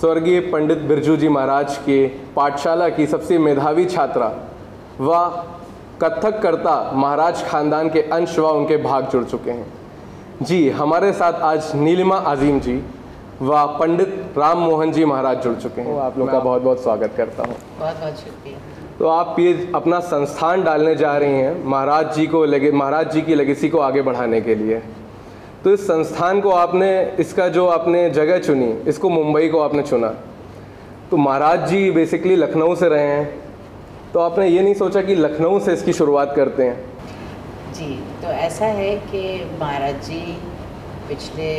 स्वर्गीय पंडित बिरजू जी महाराज के पाठशाला की सबसे मेधावी छात्रा व कथक करता महाराज खानदान के अंश व उनके भाग जुड़ चुके हैं। जी हमारे साथ आज नीलिमा आजीम जी व पंडित राम मोहन जी महाराज जुड़ चुके हैं। आप लोग का बहुत बहुत स्वागत करता हूँ। बहुत बहुत शुक्रिया। तो आप ये अपना संस्थान डालने जा रही हैं महाराज जी को लगे महाराज जी की लेगेसी को आगे बढ़ाने के लिए। तो इस संस्थान को आपने इसका जो आपने जगह चुनी इसको मुंबई को आपने चुना। तो महाराज जी बेसिकली लखनऊ से रहे हैं। तो आपने ये नहीं सोचा कि लखनऊ से इसकी शुरुआत करते हैं? जी तो ऐसा है कि महाराज जी पिछले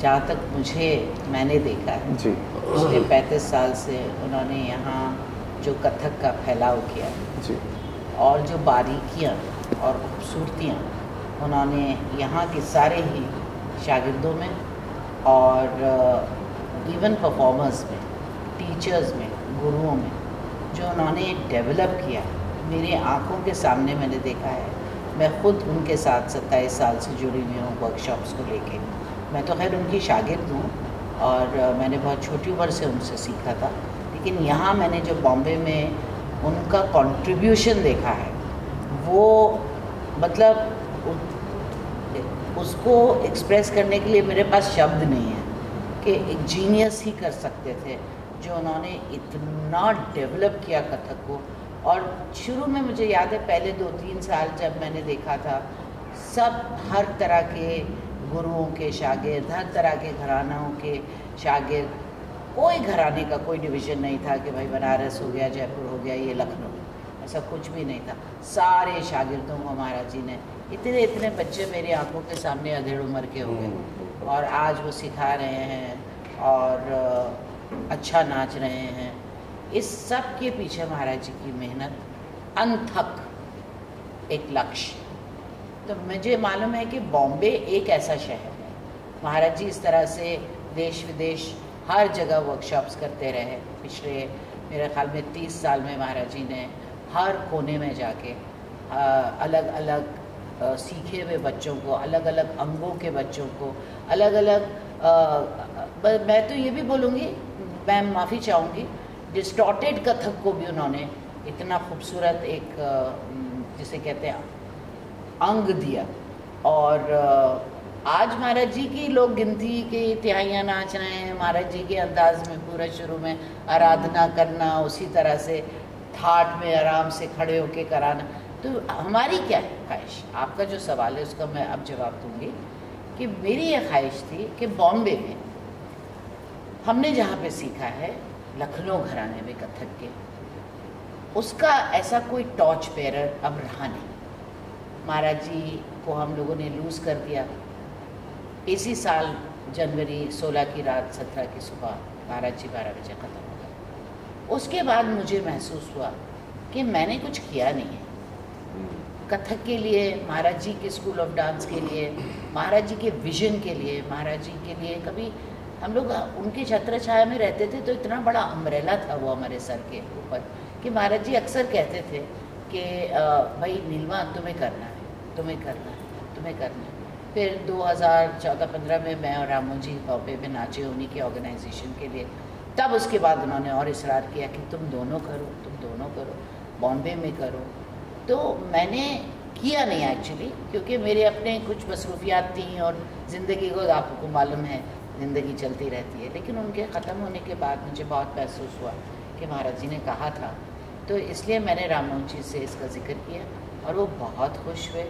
जहाँ तक मुझे मैंने देखा है। जी। पिछले पैंतीस साल से उन्होंने यहाँ जो कथक का फैलाव किया। जी। और जो बारीकियाँ और खूबसूरतियाँ उन्होंने यहाँ के सारे ही शागिर्दों में और इवन परफॉर्मर्स में टीचर्स में, गुरुओं में, जो उन्होंने डेवलप किया, मेरे आँखों के सामने मैंने देखा है। मैं खुद उनके साथ सत्ताईस साल से जुड़ी हुई हूँ वर्कशॉप्स को लेके। मैं तो खैर उनकी शागिर्द हूँ और मैंने बहुत छोटी उम्र से उनसे सीखा था। लेकिन यहाँ मैंने जो बॉम्बे में उनका कंट्रीब्यूशन देखा है, वो मतलब उसको एक्सप्रेस करने के लिए मेरे पास शब्द नहीं है कि एक जीनियस ही कर सकते थे, जो उन्होंने इतना डेवलप किया कथक को। और शुरू में मुझे याद है, पहले दो तीन साल जब मैंने देखा था, सब हर तरह के गुरुओं के शागिर्द, हर तरह के घरानों के शागिर्द, कोई घराने का कोई डिवीज़न नहीं था कि भाई बनारस हो गया, जयपुर हो गया, ये लखनऊ, ऐसा कुछ भी नहीं था। सारे शागिर्दों को महाराज जी ने इतने इतने बच्चे मेरी आँखों के सामने अधेड़ उम्र के हो गए। और आज वो सिखा रहे हैं और अच्छा नाच रहे हैं। इस सब के पीछे महाराज जी की मेहनत अनथक एक लक्ष्य। तो मुझे मालूम है कि बॉम्बे एक ऐसा शहर है। महाराज जी इस तरह से देश विदेश हर जगह वर्कशॉप्स करते रहे। पिछले मेरे ख्याल में तीस साल में महाराज जी ने हर कोने में जाके अलग अलग सीखे हुए बच्चों को अलग अलग अंगों के बच्चों को अलग अलग आ, मैं तो ये भी बोलूँगी मैं माफ़ी चाहूँगी डिस्टॉर्टेड कथक को भी उन्होंने इतना खूबसूरत एक जिसे कहते हैं अंग दिया। और आज महाराज जी की लोग गिनती के तिहाइयाँ नाच रहे हैं महाराज जी के अंदाज में पूरा शुरू में आराधना करना उसी तरह से थाट में आराम से खड़े होके कराना तो हमारी क्या है ख्वाहिश? आपका जो सवाल है, उसका मैं अब जवाब दूँगी कि मेरी यह ख्वाहिश थी कि बॉम्बे में हमने जहाँ पे सीखा है, लखनऊ घराने में कथक के, उसका ऐसा कोई टॉर्च पेरर अब रहा नहीं। महाराज जी को हम लोगों ने लूज़ कर दिया। इसी साल जनवरी 16 की रात 17 की सुबह महाराज जी बारह बजे ख़त्म हो गए उसके बाद मुझे महसूस हुआ कि मैंने कुछ किया नहीं है। कथक के लिए, महाराज जी के स्कूल ऑफ़ डांस के लिए, महाराज जी के विजन के लिए, महाराज जी के लिए कभी हम लोग, उनके छत्र छाया में रहते थे तो इतना बड़ा अम्ब्रेला था वो हमारे सर के ऊपर कि महाराज जी अक्सर कहते थे कि भाई नीलवा तुम्हें करना है, तुम्हें करना है, तुम्हें करना है। फिर 2014-15 में मैं और रामू जी बॉम्बे में नाचे उन्हीं के ऑर्गेनाइजेशन के लिए। तब उसके बाद उन्होंने और इसरार किया कि तुम दोनों करो, तुम दोनों करो, बॉम्बे में करो। तो मैंने किया नहीं एक्चुअली क्योंकि मेरे अपने कुछ मसरूफियात थी और ज़िंदगी को आपको मालूम है, ज़िंदगी चलती रहती है। लेकिन उनके ख़त्म होने के बाद मुझे बहुत महसूस हुआ कि महाराज जी ने कहा था। तो इसलिए मैंने राममोहन जी से इसका ज़िक्र किया और वो बहुत खुश हुए।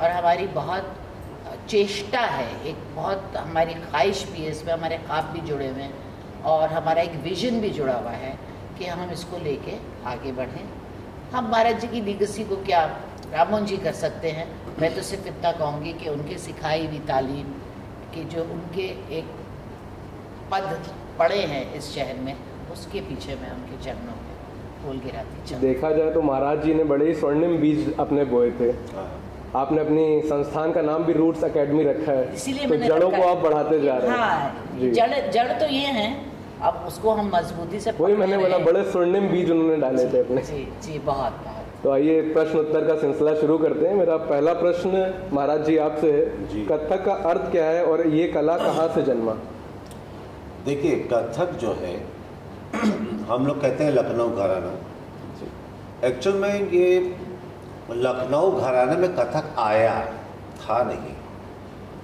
और हमारी बहुत चेष्टा है, एक बहुत हमारी ख्वाहिश भी है, इसमें हमारे ख्वाब भी जुड़े हुए हैं और हमारा एक विजन भी जुड़ा हुआ है कि हम इसको लेके आगे बढ़ें। हम महाराज जी की लीगसी को क्या रामोन जी कर सकते हैं? मैं तो सिर्फ़ इतना कहूँगी कि उनके सिखाई हुई तालीम कि जो उनके एक पद पड़े हैं इस शहर में उसके पीछे मैं उनके चरणों में फूल गिराती देखा जाए तो महाराज जी ने बड़े ही स्वर्णिम बीज अपने बोए थे। आपने अपनी संस्थान का नाम भी रूट्स एकेडमी रखा है। इसीलिए तो जड़ों को आप बढ़ाते जा रहे हैं। हाँ जड़ जड़ तो ये हैं अब उसको हम मजबूती से वही मैंने बोला बड़े स्वर्णिम बीज उन्होंने डाले थे अपने। जी जी बहुत बहुत। तो आइए प्रश्न उत्तर का सिलसिला शुरू करते हैं। मेरा पहला प्रश्न महाराज जी आपसे है। कथक का अर्थ क्या है और ये कला कहाँ से जन्मा? देखिए कथक जो है हम लोग कहते हैं लखनऊ घराना। एक्चुअल में ये लखनऊ घराने में कथक आया था नहीं।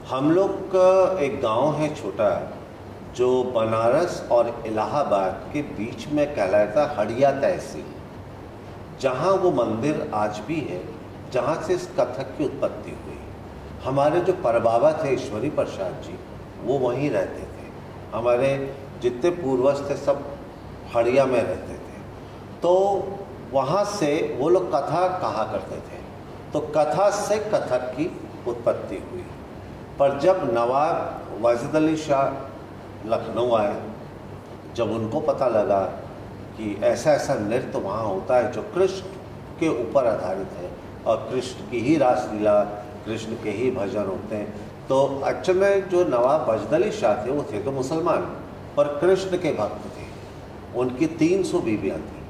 हम लोग का एक गाँव है छोटा जो बनारस और इलाहाबाद के बीच में कहलाता हड़िया तहसील, जहाँ वो मंदिर आज भी है, जहाँ से इस कथक की उत्पत्ति हुई। हमारे जो परबाबा थे ईश्वरी प्रसाद जी, वो वहीं रहते थे। हमारे जितने पूर्वज थे, सब हड़िया में रहते थे। तो वहाँ से वो लोग कथा कहा करते थे। तो कथा से कथक की उत्पत्ति हुई। पर जब नवाब वाजिद अली शाह लखनऊ आए, जब उनको पता लगा कि ऐसा ऐसा नृत्य वहाँ होता है जो कृष्ण के ऊपर आधारित है और कृष्ण की ही रासलीला, कृष्ण के ही भजन होते हैं तो एक्चुअल में जो नवाब वाजिद अली शाह थे, वो थे तो मुसलमान, पर कृष्ण के भक्त थे। उनकी तीन सौ बीबियाँ थी।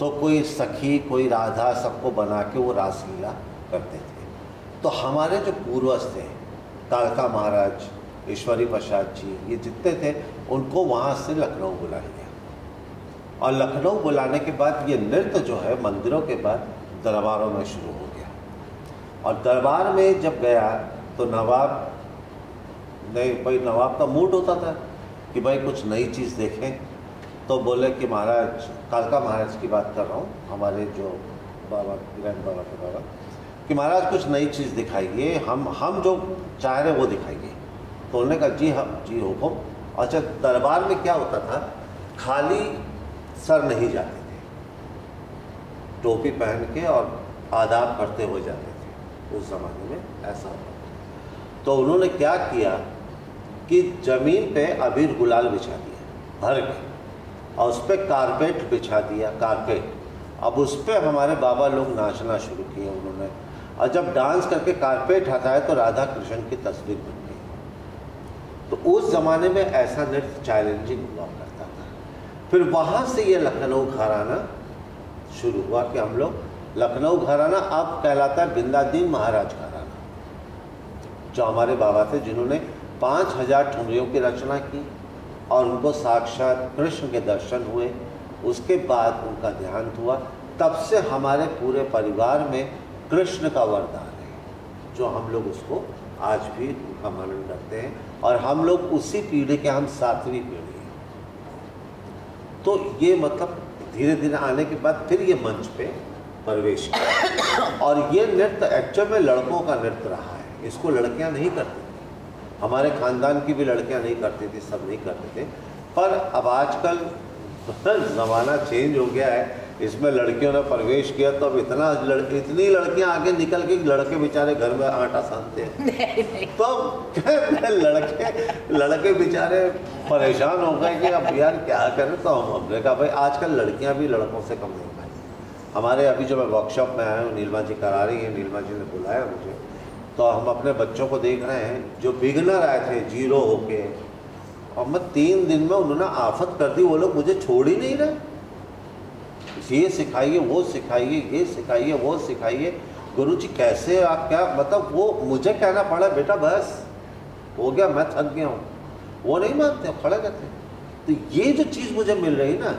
तो कोई सखी, कोई राधा सबको बना के वो रासलीला करते थे। तो हमारे जो पूर्वज थे, कालका महाराज ईश्वरी प्रसाद जी, ये जितने थे, उनको वहाँ से लखनऊ बुलाया गया। और लखनऊ बुलाने के बाद ये नृत्य जो है, मंदिरों के बाद दरबारों में शुरू हो गया। और दरबार में जब गया तो नवाब, नहीं, भाई, नवाब का मूड होता था कि भाई, कुछ नई चीज़ देखें। तो बोले कि महाराज, कालका महाराज की बात कर रहा हूँ, हमारे जो बाबा ग्रैंड बाबा के बाबा, कि महाराज, कुछ नई चीज़ दिखाइए, हम हम जो चाह रहे वो दिखाइए। तो उन्होंने कहा जी हम जी हुकुम। अच्छा दरबार में क्या होता था? खाली सर नहीं जाते थे। टोपी पहन के और आदाब करते हुए जाते थे। उस ज़माने में ऐसा होता तो उन्होंने क्या किया कि ज़मीन पे अबीर गुलाल बिछा दिया, भर के, और उस पर कारपेट बिछा दिया, कारपेट। अब उस पर हमारे बाबा लोग नाचना शुरू किए उन्होंने। और जब डांस करके कारपेट हटाए तो राधा कृष्ण की तस्वीर बन। तो उस ज़माने में ऐसा नृत्य चैलेंजिंग हुआ करता था। फिर वहाँ से ये लखनऊ घराना शुरू हुआ कि हम लोग, लखनऊ घराना अब कहलाता है बिंदादीन महाराज घराना। जो हमारे बाबा थे, जिन्होंने पाँच हज़ार ठुमरियों की रचना की और उनको साक्षात कृष्ण के दर्शन हुए। उसके बाद उनका देहांत हुआ। तब से हमारे पूरे परिवार में कृष्ण का वरदान है, जो हम लोग उसको आज भी उनका मनन करते हैं। और हम लोग उसी पीढ़ी के हम सातवीं पीढ़ी हैं। तो ये मतलब धीरे धीरे आने के बाद फिर ये मंच पे प्रवेश किया। और ये नृत्य एक्चुअल में लड़कों का नृत्य रहा है। इसको लड़कियाँ नहीं करती थी। हमारे ख़ानदान की भी लड़कियाँ नहीं करती थी, सब नहीं करते थे। पर अब आजकल ज़माना चेंज हो गया है। इसमें लड़कियों ने प्रवेश किया तो अब इतना लड़, इतनी लड़कियाँ आगे निकल के लड़के बेचारे घर में आटा सानते हैं। तो लड़के लड़के बेचारे परेशान हो गए कि अब यार क्या करें तो हम हमने कहा भाई आजकल लड़कियाँ भी लड़कों से कम नहीं पाई हमारे अभी जो मैं वर्कशॉप में आया हूँ नीलमा जी करा रही हैं नीलमा जी ने बुलाया मुझे। तो हम अपने बच्चों को देख रहे हैं जो बिगनर आए थे ज़ीरो होके और मैं तीन दिन में उन्होंने आफत कर दी वो लोग मुझे छोड़ ही नहीं रहे। ये सिखाइए, वो सिखाइए, ये सिखाइए, वो सिखाइए। गुरु जी कैसे आप क्या मतलब वो मुझे कहना पड़ा, बेटा, बस, हो गया, मैं थक गया हूँ। वो नहीं मानते, खड़े रहते तो ये जो चीज़ मुझे मिल रही ना,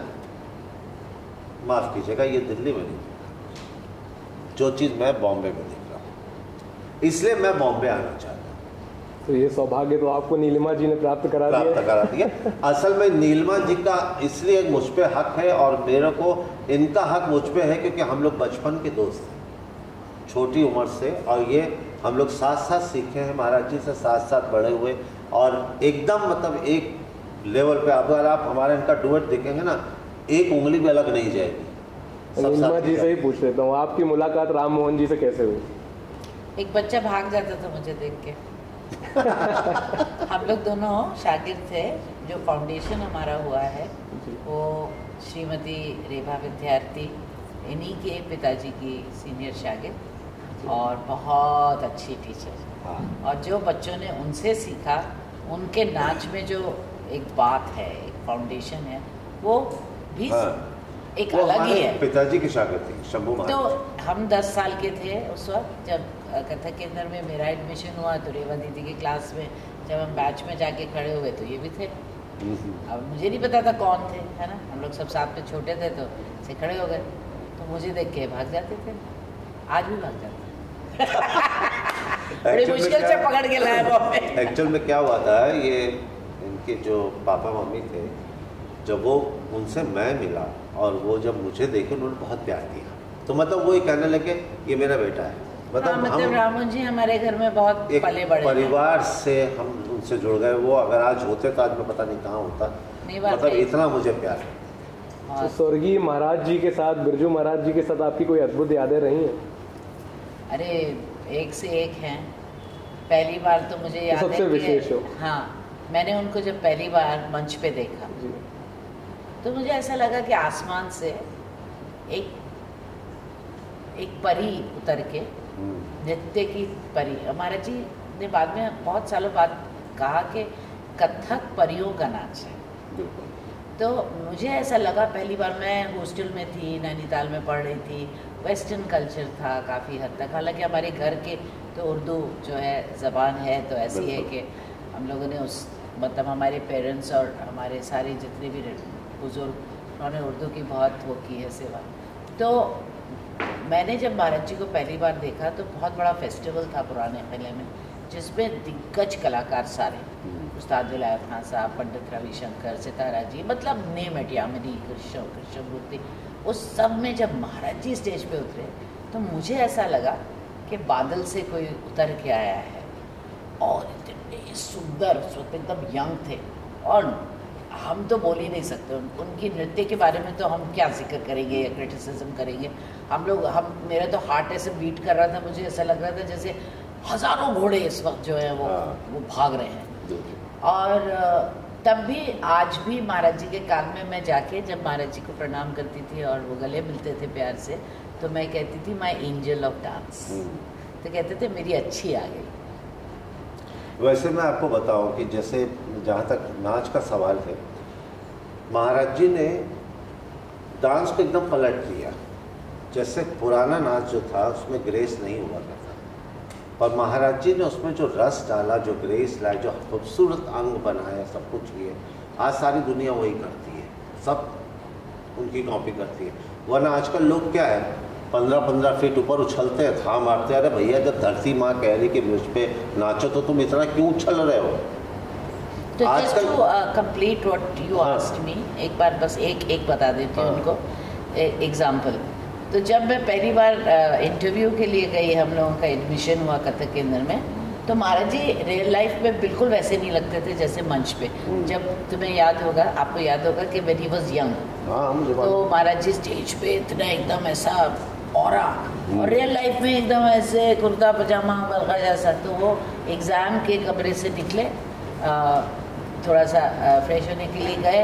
माफ़ कीजिएगा, ये दिल्ली में नहीं जो चीज़ मैं बॉम्बे में देख रहा हूँ। इसलिए मैं बॉम्बे आना चाहता तो ये सौभाग्य तो आपको नीलिमा जी ने प्राप्त करा दिया। प्राप्त करा दिया। असल में नीलिमा जी का इसलिए मुझ पर हक है और मेरे को इनका हक मुझ पर है क्योंकि हम लोग बचपन के दोस्त हैं। छोटी उम्र से और ये हम लोग साथ साथ सीखे हैं महाराज जी से साथ साथ बड़े हुए और एकदम मतलब एक लेवल पे अगर आप हमारे इनका डुएट देखेंगे ना एक उंगली भी अलग नहीं जाएगी। सब नीलिमा जी से ही पूछ लेता हूँ आपकी मुलाकात राम मोहन जी से कैसे हुई? एक बच्चा भाग जाता था मुझे देख के। हम लोग दोनों शागिर्द थे जो फाउंडेशन हमारा हुआ है वो श्रीमती रेभा विद्यार्थी इन्हीं के पिताजी की सीनियर शागिर्द और बहुत अच्छी टीचर हाँ। और जो बच्चों ने उनसे सीखा उनके नाच में जो एक बात है एक फाउंडेशन है वो भी हाँ। एक अलग ही है। पिताजी के शागिर्द थे शंभू तो हम 10 साल के थे उस वक्त जब अ, के अंदर में मेरा एडमिशन हुआ तो रेवा दीदी की क्लास में जब हम बैच में जाके खड़े हुए तो ये भी थे। अब मुझे नहीं पता था कौन थे है ना? हम लोग सब साथ में छोटे थे तो से खड़े हो गए। तो मुझे देख के भाग जाते थे। आज भी भाग जाते बड़ी मुश्किल से पकड़ के लाया वो। एक्चुअल में क्या हुआ था ये इनके जो पापा मम्मी थे जब वो उनसे मैं मिला और वो जब मुझे देखे उन्होंने बहुत प्यार दिया तो मतलब वो ये कहने लगे ये मेरा बेटा है। हाँ, मतलब मतलब हम रामन जी हमारे घर में बहुत एक पले बड़े परिवार से हम उनसे जुड़ गए। वो अगर आज होते तो आज मैं पता नहीं कहाँ होता। नहीं, मतलब है। इतना मुझे प्यार तो स्वर्गीय महाराज जी के साथ बिरजू महाराज जी के साथ आपकी कोई अद्भुत यादें रही हैं? अरे एक से एक हैं। पहली बार तो मुझे याद सबसे विशेष हो। हाँ मैंने उनको जब पहली बार मंच पे देखा तो मुझे ऐसा लगा कि आसमान से एक एक परी उतर के। नृत्य की परी। हमारा जी ने बाद में बहुत सालों बाद कहा कि कथक परियों का नाच है। तो मुझे ऐसा लगा पहली बार मैं हॉस्टल में थी नैनीताल में पढ़ रही थी वेस्टर्न कल्चर था काफ़ी हद तक। हालाँकि हमारे घर के तो उर्दू जो है ज़बान है तो ऐसी है कि हम लोगों ने उस मतलब हमारे पेरेंट्स और हमारे सारे जितने भी बुज़ुर्ग उन्होंने उर्दू की बहुत वो की है सेवा। तो मैंने जब महाराज जी को पहली बार देखा तो बहुत बड़ा फेस्टिवल था पुराने किले में जिसमें दिग्गज कलाकार सारे उस्ताद विलायत खान साहब पंडित रविशंकर सितारा जी मतलब नेम एट यामिनी कृष्ण कृष्णमूर्ति उस सब में जब महाराज जी स्टेज पे उतरे तो मुझे ऐसा लगा कि बादल से कोई उतर के आया है। और इतने सुंदर उस वक्त एकदम यंग थे और हम तो बोल ही नहीं सकते। उन, उनकी नृत्य के बारे में तो हम क्या ज़िक्र करेंगे या क्रिटिसिज्म करेंगे? हम लोग हम मेरा तो हार्ट ऐसे बीट कर रहा था मुझे ऐसा लग रहा था जैसे हज़ारों घोड़े इस वक्त जो है वो हाँ। वो भाग रहे हैं। और तब भी आज भी महाराज जी के कान में मैं जाके जब महाराज जी को प्रणाम करती थी और वो गले मिलते थे प्यार से तो मैं कहती थी माई एंजल ऑफ़ डांस तो कहते थे मेरी अच्छी आ गई। वैसे मैं आपको बताऊँ कि जैसे जहाँ तक नाच का सवाल है, महाराज जी ने डांस को एकदम पलट दिया। जैसे पुराना नाच जो था, उसमें ग्रेस नहीं हुआ करता। और महाराज जी ने उसमें जो रस डाला, जो ग्रेस लाया, जो खूबसूरत अंग बनाया, सब कुछ किए आज सारी दुनिया वही करती है। सब उनकी कॉपी करती है। वरना आजकल लोग क्या है पंद्रह पंद्रह फीट ऊपर उछलते हैं था मारते अरे भैया जब धरती माँ कह रही कि मुझ पे नाचो तो तुम इतना क्यों उछल रहे हो तो जस्ट आजकल- to complete what you. Asked me एक बार बस एक एक बता देती हूँ हाँ। उनको एग्ज़ाम्पल तो जब मैं पहली बार इंटरव्यू के लिए गई हम लोगों का एडमिशन हुआ कथक केंद्र में तो महाराज जी रियल लाइफ में बिल्कुल वैसे नहीं लगते थे जैसे मंच पे हम्म। जब तुम्हें याद होगा आपको याद होगा कि वेन ही वॉज़ यंग तो महाराज जी स्टेज पे इतना एकदम ऐसा और रियल लाइफ में एकदम ऐसे कुर्ता पजामा बलगा जैसा तो वो एग्ज़ाम के कमरे से निकले अ, थोड़ा सा फ्रेश होने के लिए गए।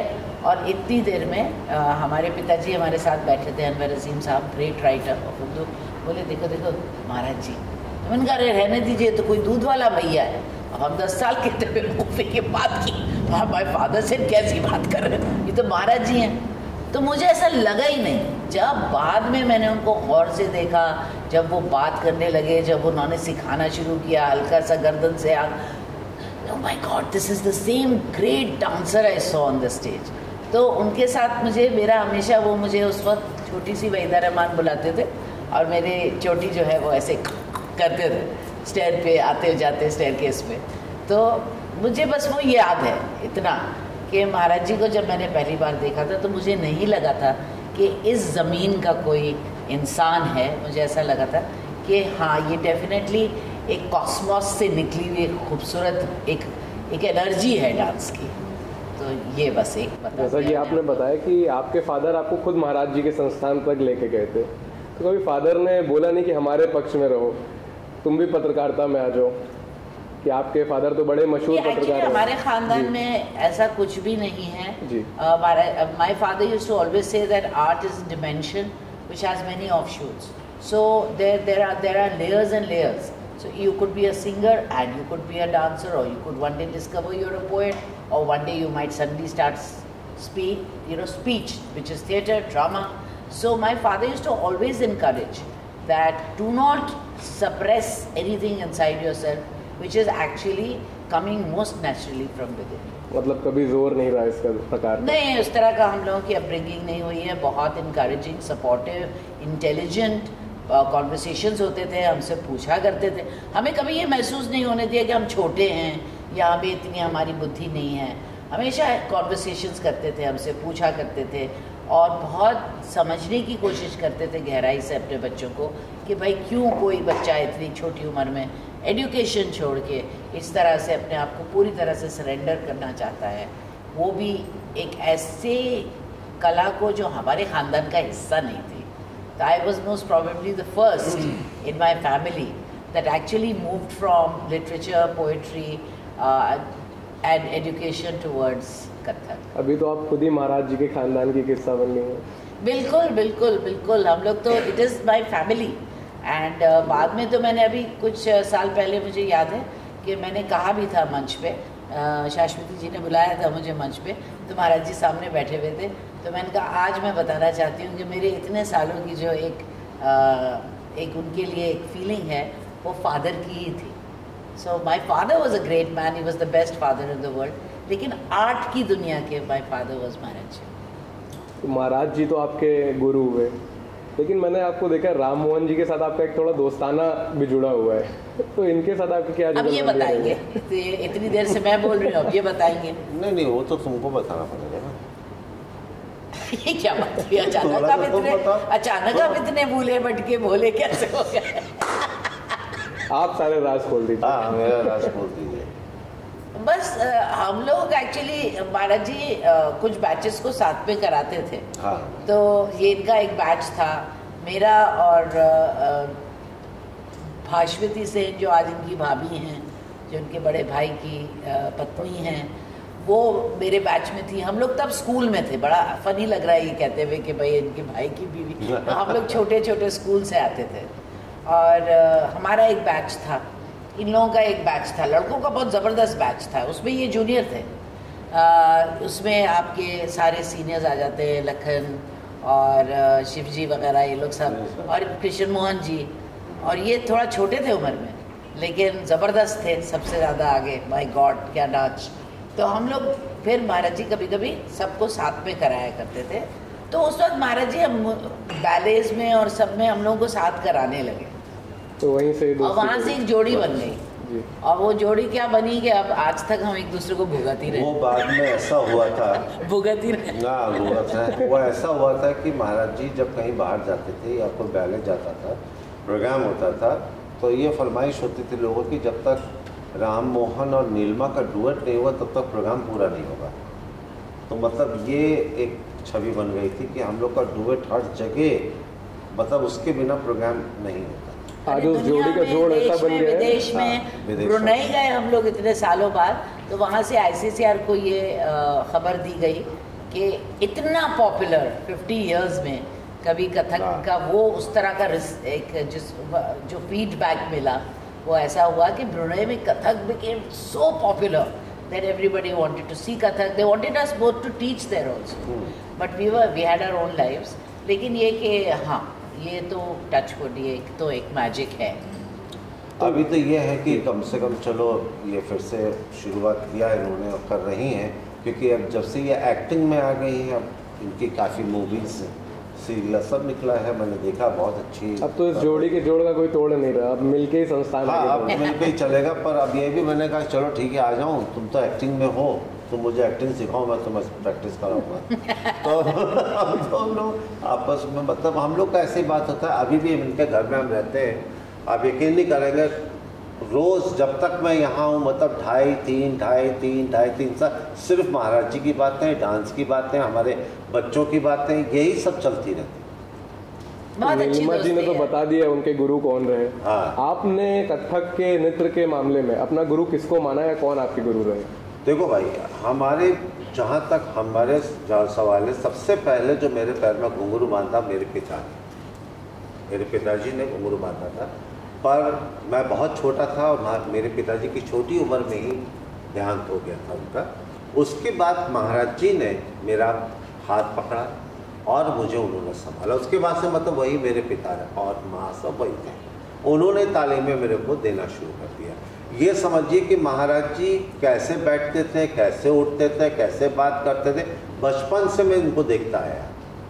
और इतनी देर में अ, हमारे पिताजी हमारे साथ बैठे थे अनवर अजीम साहब ग्रेट राइटर ऑफ़ उर्दू बोले देखो देखो महाराज जी तो मैंने कहा "अरे रहने दीजिए तो कोई दूध वाला भैया है। अब हम दस साल के थे मुफ्ती की बात की फादर से कैसी बात कर रहे हो? ये तो महाराज जी हैं। तो मुझे ऐसा लगा ही नहीं। जब बाद में मैंने उनको गौर से देखा, जब वो बात करने लगे, जब उन्होंने सिखाना शुरू किया, हल्का सा गर्दन से आग my God this is the same great dancer I saw on the stage तो उनके साथ मुझे, मेरा हमेशा वो मुझे उस वक्त छोटी सी वहीदा रहमान बुलाते थे और मेरे चोटी जो है वो ऐसे करते थे स्टेयर पे आते जाते स्टेयर केस पे। तो मुझे बस वो याद है, इतना। कि महाराज जी को जब मैंने पहली बार देखा था तो मुझे नहीं लगा था कि इस ज़मीन का कोई इंसान है। मुझे ऐसा लगा था कि हाँ ये डेफिनेटली एक कॉस्मॉस से निकली हुई एक खूबसूरत एक एक एनर्जी है डांस की। तो ये बस एक बता जैसा कि आपने बताया कि आपके फादर आपको खुद महाराज जी के संस्थान तक लेके गए थे। तो कभी फादर ने बोला नहीं कि हमारे पक्ष में रहो तुम भी पत्रकारिता में आ जाओ। कि आपके फादर तो बड़े मशहूर पत्रकार हैं। हमारे खानदान में ऐसा कुछ भी नहीं है। हमारा my father used to always say that art is dimension which has many offshoots so there there are there are layers and layers so you could be a singer and you could be a dancer और you could one day discover you a poet और one day you might suddenly start speak you know speech which is theatre drama so my father used to always encourage that do not suppress anything inside yourself which is actually coming most naturally from within. मतलब कभी ज़ोर नहीं रहा इसका प्रकार नहीं उस तरह का हम लोगों की अपब्रिंगिंग नहीं हुई है। बहुत इंकरेजिंग सपोर्टिव इंटेलिजेंट कॉन्वर्सेशंस होते थे हमसे पूछा करते थे। हमें कभी ये महसूस नहीं होने दिया कि हम छोटे हैं या हमें इतनी हमारी बुद्धि नहीं है। हमेशा कॉन्वर्सेशंस करते थे हमसे पूछा करते थे। और बहुत समझने की कोशिश करते थे गहराई से अपने बच्चों को कि भाई क्यों कोई बच्चा इतनी छोटी उम्र में एजुकेशन छोड़ के इस तरह से अपने आप को पूरी तरह से सरेंडर करना चाहता है। वो भी एक ऐसे कला को जो हमारे ख़ानदान का हिस्सा नहीं थी। तो I was most probably the first in my family actually moved from literature, poetry, uh, and education towards Kathak. अभी तो आप खुद ही महाराज जी के खानदान की किस्सा बन गई हैं। बिल्कुल बिल्कुल बिल्कुल। हम लोग तो it is my family and बाद में तो मैंने अभी कुछ uh, साल पहले मुझे याद है कि मैंने कहा भी था मंच पे uh, शाश्वती जी ने बुलाया था मुझे मंच पे तो महाराज जी सामने बैठे हुए थे। तो मैंने कहा आज मैं बताना चाहती हूँ कि मेरे इतने सालों की जो एक uh, एक उनके लिए एक फीलिंग है वो फादर की ही थी। So my father was a great man he was the best father in the world लेकिन आर्ट की दुनिया के माई फादर वॉज़ महाराज जी तो महाराज जी तो आपके गुरु हुए। लेकिन मैंने आपको देखा राम मोहन जी के साथ आपका एक थोड़ा दोस्ताना भी जुड़ा हुआ है। तो इनके साथ आपकी क्या अब ये बताएँगे। तो ये इतनी देर से मैं बोल रही हूँ अब ये बताएँगे। नहीं नहीं वो तो तुमको बताना पड़ेगा ना। ये क्या बात हुई? अचानक आप इतने। अचानक आप इतने भूले भटके भोले कैसे हो गए आप सारे राज खोल दीजिए। हाँ मेरा राज बोल दीजिए। बस हम लोग एक्चुअली महाराज जी कुछ बैचेस को साथ में कराते थे। हाँ। तो ये इनका एक बैच था। मेरा और भाष्वती सेन जो आज इनकी भाभी हैं जो इनके बड़े भाई की पत्नी हैं वो मेरे बैच में थी। हम लोग तब स्कूल में थे। बड़ा फनी लग रहा है ये कहते हुए कि भाई इनके भाई की बीवी। तो हम लोग छोटे छोटे स्कूल से आते थे। और हमारा एक बैच था। इन लोगों का एक बैच था लड़कों का बहुत ज़बरदस्त बैच था। उसमें ये जूनियर थे। अ, उसमें आपके सारे सीनियर्स आ जाते हैं लखन और शिव जी वगैरह ये लोग सब। और कृष्ण मोहन जी। और ये थोड़ा छोटे थे उम्र में लेकिन ज़बरदस्त थे सबसे ज़्यादा आगे। माय गॉड क्या नाच। तो हम लोग फिर महाराज जी कभी कभी सबको साथ में कराया करते थे। तो उस वक्त महाराज जी हम बैलेज में और सब में हम लोगों को साथ कराने लगे। तो वहीं से और वहाँ से एक जोड़ी बन गई। और वो जोड़ी क्या बनी कि अब आज तक हम एक दूसरे को भुगत ही वो बाद में ऐसा हुआ था। भुगत ही रहे। ना हुआ था वो ऐसा हुआ था कि महाराज जी जब कहीं बाहर जाते थे या कोई बैलेंस जाता था प्रोग्राम होता था तो ये फरमाइश होती थी लोगों की जब तक राम मोहन और नीलमा का डुएट नहीं हुआ तब तक प्रोग्राम पूरा नहीं होगा। तो मतलब ये एक छवि बन गई थी कि हम लोग का डुएट हर जगह मतलब उसके बिना प्रोग्राम नहीं होता। आज उस जोड़ी का जोड़ ऐसा बन गया विदेश हाँ, में विदेश ब्रुनई गए हम लोग इतने सालों बाद तो वहाँ से आईसीसीआर को ये खबर दी गई कि इतना पॉपुलर 50 इयर्स में कभी कथक हाँ। का वो उस तरह का रिस- एक जिस जो फीडबैक मिला वो ऐसा हुआ कि ब्रुनई में Kathak became so popular that everybody wanted to see Kathak. They wanted us both to teach there also. Hmm. But we were we had our own lives. लेकिन ये कि हाँ ये तो टच वुड ये एक तो एक मैजिक है अभी तो ये है कि कम से कम चलो ये फिर से शुरुआत किया इन्होंने और कर रही हैं क्योंकि अब जब से ये एक्टिंग में आ गई हैं अब इनकी काफ़ी मूवीज़ सीरियल सब निकला है मैंने देखा बहुत अच्छी अब तो इस जोड़ी के जोड़ का कोई तोड़ नहीं रहा अब मिलके ही संस्थान हाँ अब बढ़ेगा। मिल के ही चलेगा पर अब ये भी मैंने कहा चलो ठीक है आ जाऊँ तुम तो एक्टिंग में हो तुम मुझे एक्टिंग सिखाओ मैं तुम्हें प्रैक्टिस कराऊँगा। तो हम तो हम लोग आपस में मतलब हम लोग का ऐसी बात होता है अभी भी इनके घर में हम रहते हैं। आप यकीन नहीं करेंगे रोज़ जब तक मैं यहाँ हूँ मतलब ढाई तीन ढाई तीन ढाई तीन सा सिर्फ़ महाराज जी की बातें डांस की बातें हमारे बच्चों की बातें यही सब चलती रहती नीलिमा जी ने तो बता दिया उनके गुरु कौन रहे। हाँ। आपने कथक के नृत्य के मामले में अपना गुरु किसको माना या कौन आपके गुरु रहे? देखो भाई, हमारे जहाँ तक हमारे सवाल है, सबसे पहले जो मेरे पैर में घुंघरू बांधा मेरे पिता ने। मेरे पिताजी ने घुंघरू बांधा था। पर मैं बहुत छोटा था और मेरे पिताजी की छोटी उम्र में ही देहांत हो गया था उनका। उसके बाद महाराज जी ने मेरा हाथ पकड़ा और मुझे उन्होंने संभाला। उसके बाद से मतलब वही मेरे पिता और माँ सब वही थे। उन्होंने तालीमें मेरे को देना शुरू कर दिया। ये समझिए कि महाराज जी कैसे बैठते थे कैसे उठते थे कैसे बात करते थे। बचपन से मैं इनको देखता आया।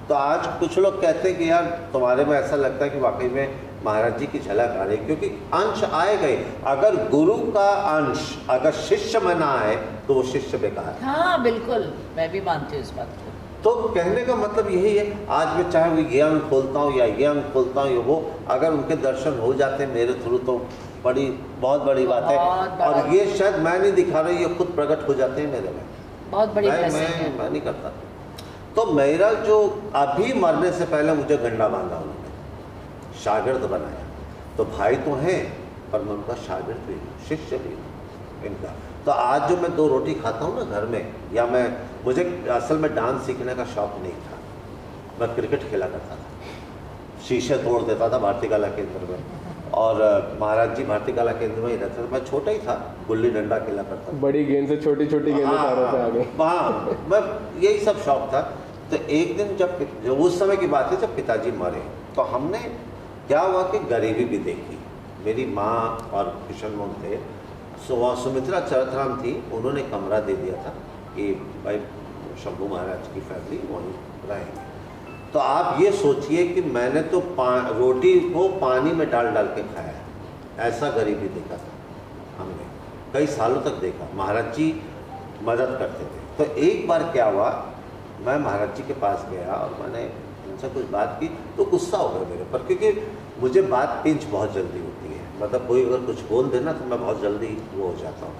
तो आज कुछ लोग कहते हैं कि यार तुम्हारे में ऐसा लगता है कि वाकई में महाराज जी की झलक आ रही क्योंकि अंश आए गए। अगर गुरु का अंश अगर शिष्य में ना आए तो वो शिष्य बेकार है बिल्कुल। मैं भी मानती हूँ इस बात को। तो कहने का मतलब यही है आज मैं चाहे वो ये अंग खोलता हूँ या ये अंग खोलता हूँ या वो अगर उनके दर्शन हो जाते हैं मेरे थ्रू तो बड़ी बहुत बड़ी बात है। और ये शायद मैं नहीं दिखा रही ये खुद प्रकट हो जाते हैं मेरे में। बहुत बड़ी मैं मैं है। मैं नहीं करता। तो मेरा जो अभी मरने से पहले मुझे गंडा बांधा उन्होंने शागिर्द बनाया। तो भाई तो हैं पर मैं उनका शागिर्द भी हूँ शिष्य भी हूँ इनका। तो आज जो मैं दो रोटी खाता हूँ ना घर में या मैं मुझे असल में डांस सीखने का शौक नहीं था। मैं क्रिकेट खेला करता था। शीशे तोड़ देता था भारतीय कला केंद्र में। और महाराज जी भारतीय कला केंद्र में ही रहते थे। मैं छोटा ही था गुल्ली डंडा खेला करता था। बड़ी गेंद से छोटी छोटी गेंदें गई हाँ हाँ, मैं यही सब शौक था। तो एक दिन जब जो उस समय की बात है जब पिताजी मरे तो हमने क्या हुआ कि गरीबी भी देखी। मेरी माँ और किशन मोहन थे सो वहाँ सुमित्रा चरथराम थी उन्होंने कमरा दे दिया था कि भाई शंभू महाराज की फैमिली वहीं रहेंगे। तो आप ये सोचिए कि मैंने तो रोटी को पानी में डाल डाल के खाया है। ऐसा गरीबी देखा था हमने, कई सालों तक देखा। महाराज जी मदद करते थे। तो एक बार क्या हुआ, मैं महाराज जी के पास गया और मैंने उनसे कुछ बात की तो गुस्सा हो गया मेरे पर, क्योंकि मुझे बात पिंच बहुत जल्दी होती है। मतलब कोई अगर कुछ बोल देना तो मैं बहुत जल्दी वो हो जाता हूँ।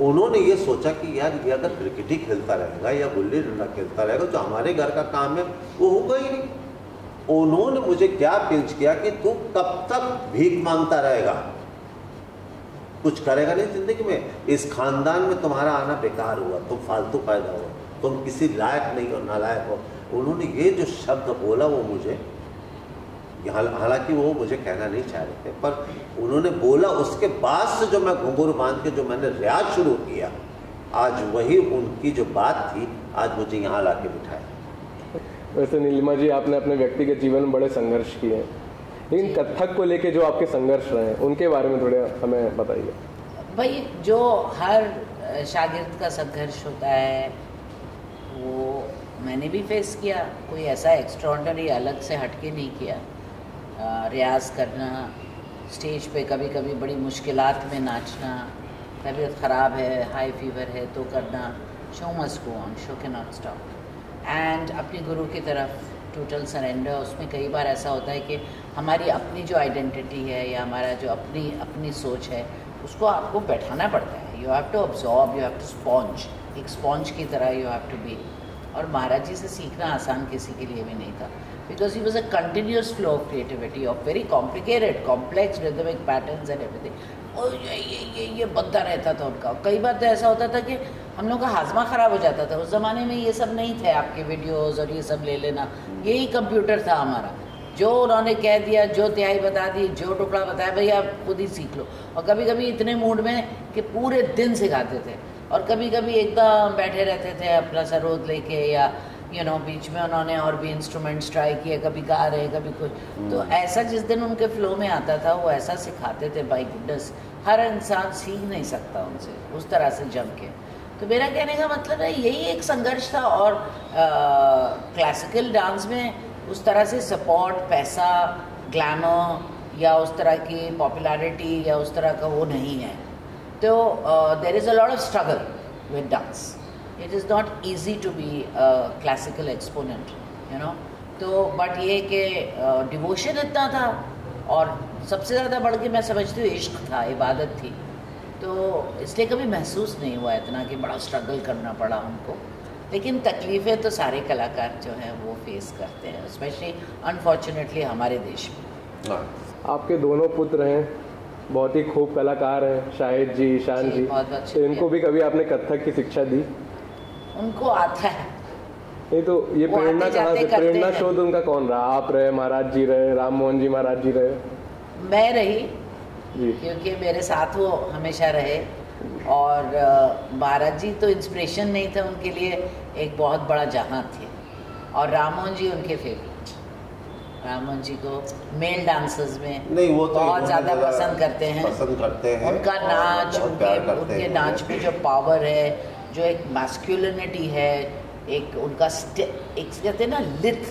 उन्होंने ये सोचा कि यार, ये अगर क्रिकेट ही खेलता रहेगा या गुल्ली डंडा खेलता रहेगा जो हमारे घर का काम है, वो होगा ही नहीं। उन्होंने मुझे क्या पिंच किया कि तू कब तक भीख माँगता रहेगा? कुछ करेगा नहीं ज़िंदगी में। इस खानदान में तुम्हारा आना बेकार हुआ, तुम फालतू पैदा हो तुम किसी लायक नहीं हो, नालायक हो। उन्होंने ये जो शब्द बोला वो मुझे हालाँकि वो मुझे कहना नहीं चाह रहे थे पर उन्होंने बोला उसके बाद से जो मैं घुंघरू बाँध के जो मैंने रियाज शुरू किया आज वही उनकी जो बात थी आज मुझे यहाँ ला के बिठाया। वैसे नीलिमा जी आपने अपने व्यक्तिगत जीवन में बड़े संघर्ष किए। हैं लेकिन कथक को लेके जो आपके संघर्ष रहे हैं उनके बारे में थोड़े हमें बताइए। भाई जो हर शागिर्द का संघर्ष होता है वो मैंने भी फेस किया कोई ऐसा एक्स्ट्रॉर्डनरी अलग से हटके नहीं किया। रियाज करना, स्टेज पे कभी कभी बड़ी मुश्किल में नाचना, तबीयत ख़राब है हाई फीवर है तो करना show must go on show के नॉट स्टॉप एंड अपने गुरु की तरफ़ टोटल सरेंडर उसमें कई बार ऐसा होता है कि हमारी अपनी जो आइडेंटिटी है या हमारा जो अपनी अपनी सोच है, उसको आपको बैठाना पड़ता है। You have to absorb you have to sponge एक स्पॉन्ज की तरह यू हैव टू बी और महाराज जी से सीखना आसान किसी के लिए भी नहीं था। Because he was a continuous flow of creativity of very complicated complex rhythmic patterns and everything और ये ये ये ये बनता रहता था उनका। कई बार तो ऐसा होता था कि हम लोग का हाजमा ख़राब हो जाता था। उस ज़माने में ये सब नहीं थे आपके वीडियोज़ और ये सब ले लेना। यही कंप्यूटर था हमारा। जो उन्होंने कह दिया, जो तिहाई बता दी, जो टुकड़ा बताया भैया आप खुद ही सीख लो। और कभी कभी इतने मूड में कि पूरे दिन सिखाते थे। और कभी कभी एकदम बैठे रहते थे अपना सरोद लेके या यू नो बीच में उन्होंने और भी इंस्ट्रूमेंट्स ट्राई किए कभी गा रहे कभी कुछ। तो ऐसा जिस दिन उनके फ्लो में आता था वो ऐसा सिखाते थे बाई गुडस हर इंसान सीख नहीं सकता उनसे उस तरह से जम के। तो मेरा कहने का मतलब है यही एक संघर्ष था और क्लासिकल डांस में उस तरह से सपोर्ट पैसा ग्लैमर या उस तरह की पॉपुलैरिटी या उस तरह का वो नहीं है। तो there is a lot of struggle with dance it is not easy to be classical exponent you know तो बट ये कि डिवोशन इतना था और सबसे ज़्यादा बढ़ के मैं समझती हूँ इश्क था इबादत थी। तो इसलिए कभी महसूस नहीं हुआ इतना कि बड़ा स्ट्रगल करना पड़ा हमको। लेकिन तकलीफ़ें तो सारे कलाकार जो हैं वो फेस करते हैं स्पेशली अनफॉर्चुनेटली हमारे देश में। हाँ। आपके दोनों पुत्र हैं बहुत ही खूब कलाकार हैं शाहिद जी ईशान जी, जी। बहुत बहुत तो इनको भी कभी आपने कथक की शिक्षा दी? उनको आता है। नहीं तो ये प्रेरणा कहाँ से? प्रेरणा शोध उनका कौन रहा? आप रहे महाराज जी रहे राम मोहन जी महाराज जी रहे। मैं रही जी। क्योंकि मेरे साथ वो हमेशा रहे। और महाराज जी तो इंस्पिरेशन नहीं था उनके लिए। एक बहुत बड़ा जहाँ थे। और राम मोहन जी उनके फेवरेट राम मोहन जी को मेल डांसर्स में नहीं वो तो बहुत ज़्यादा पसंद करते हैं। पसंद करते हैं उनका नाच उनके उनके नाच में जो पावर है जो एक मैस्कुलिनिटी है, एक उनका एक कहते हैं ना लिथ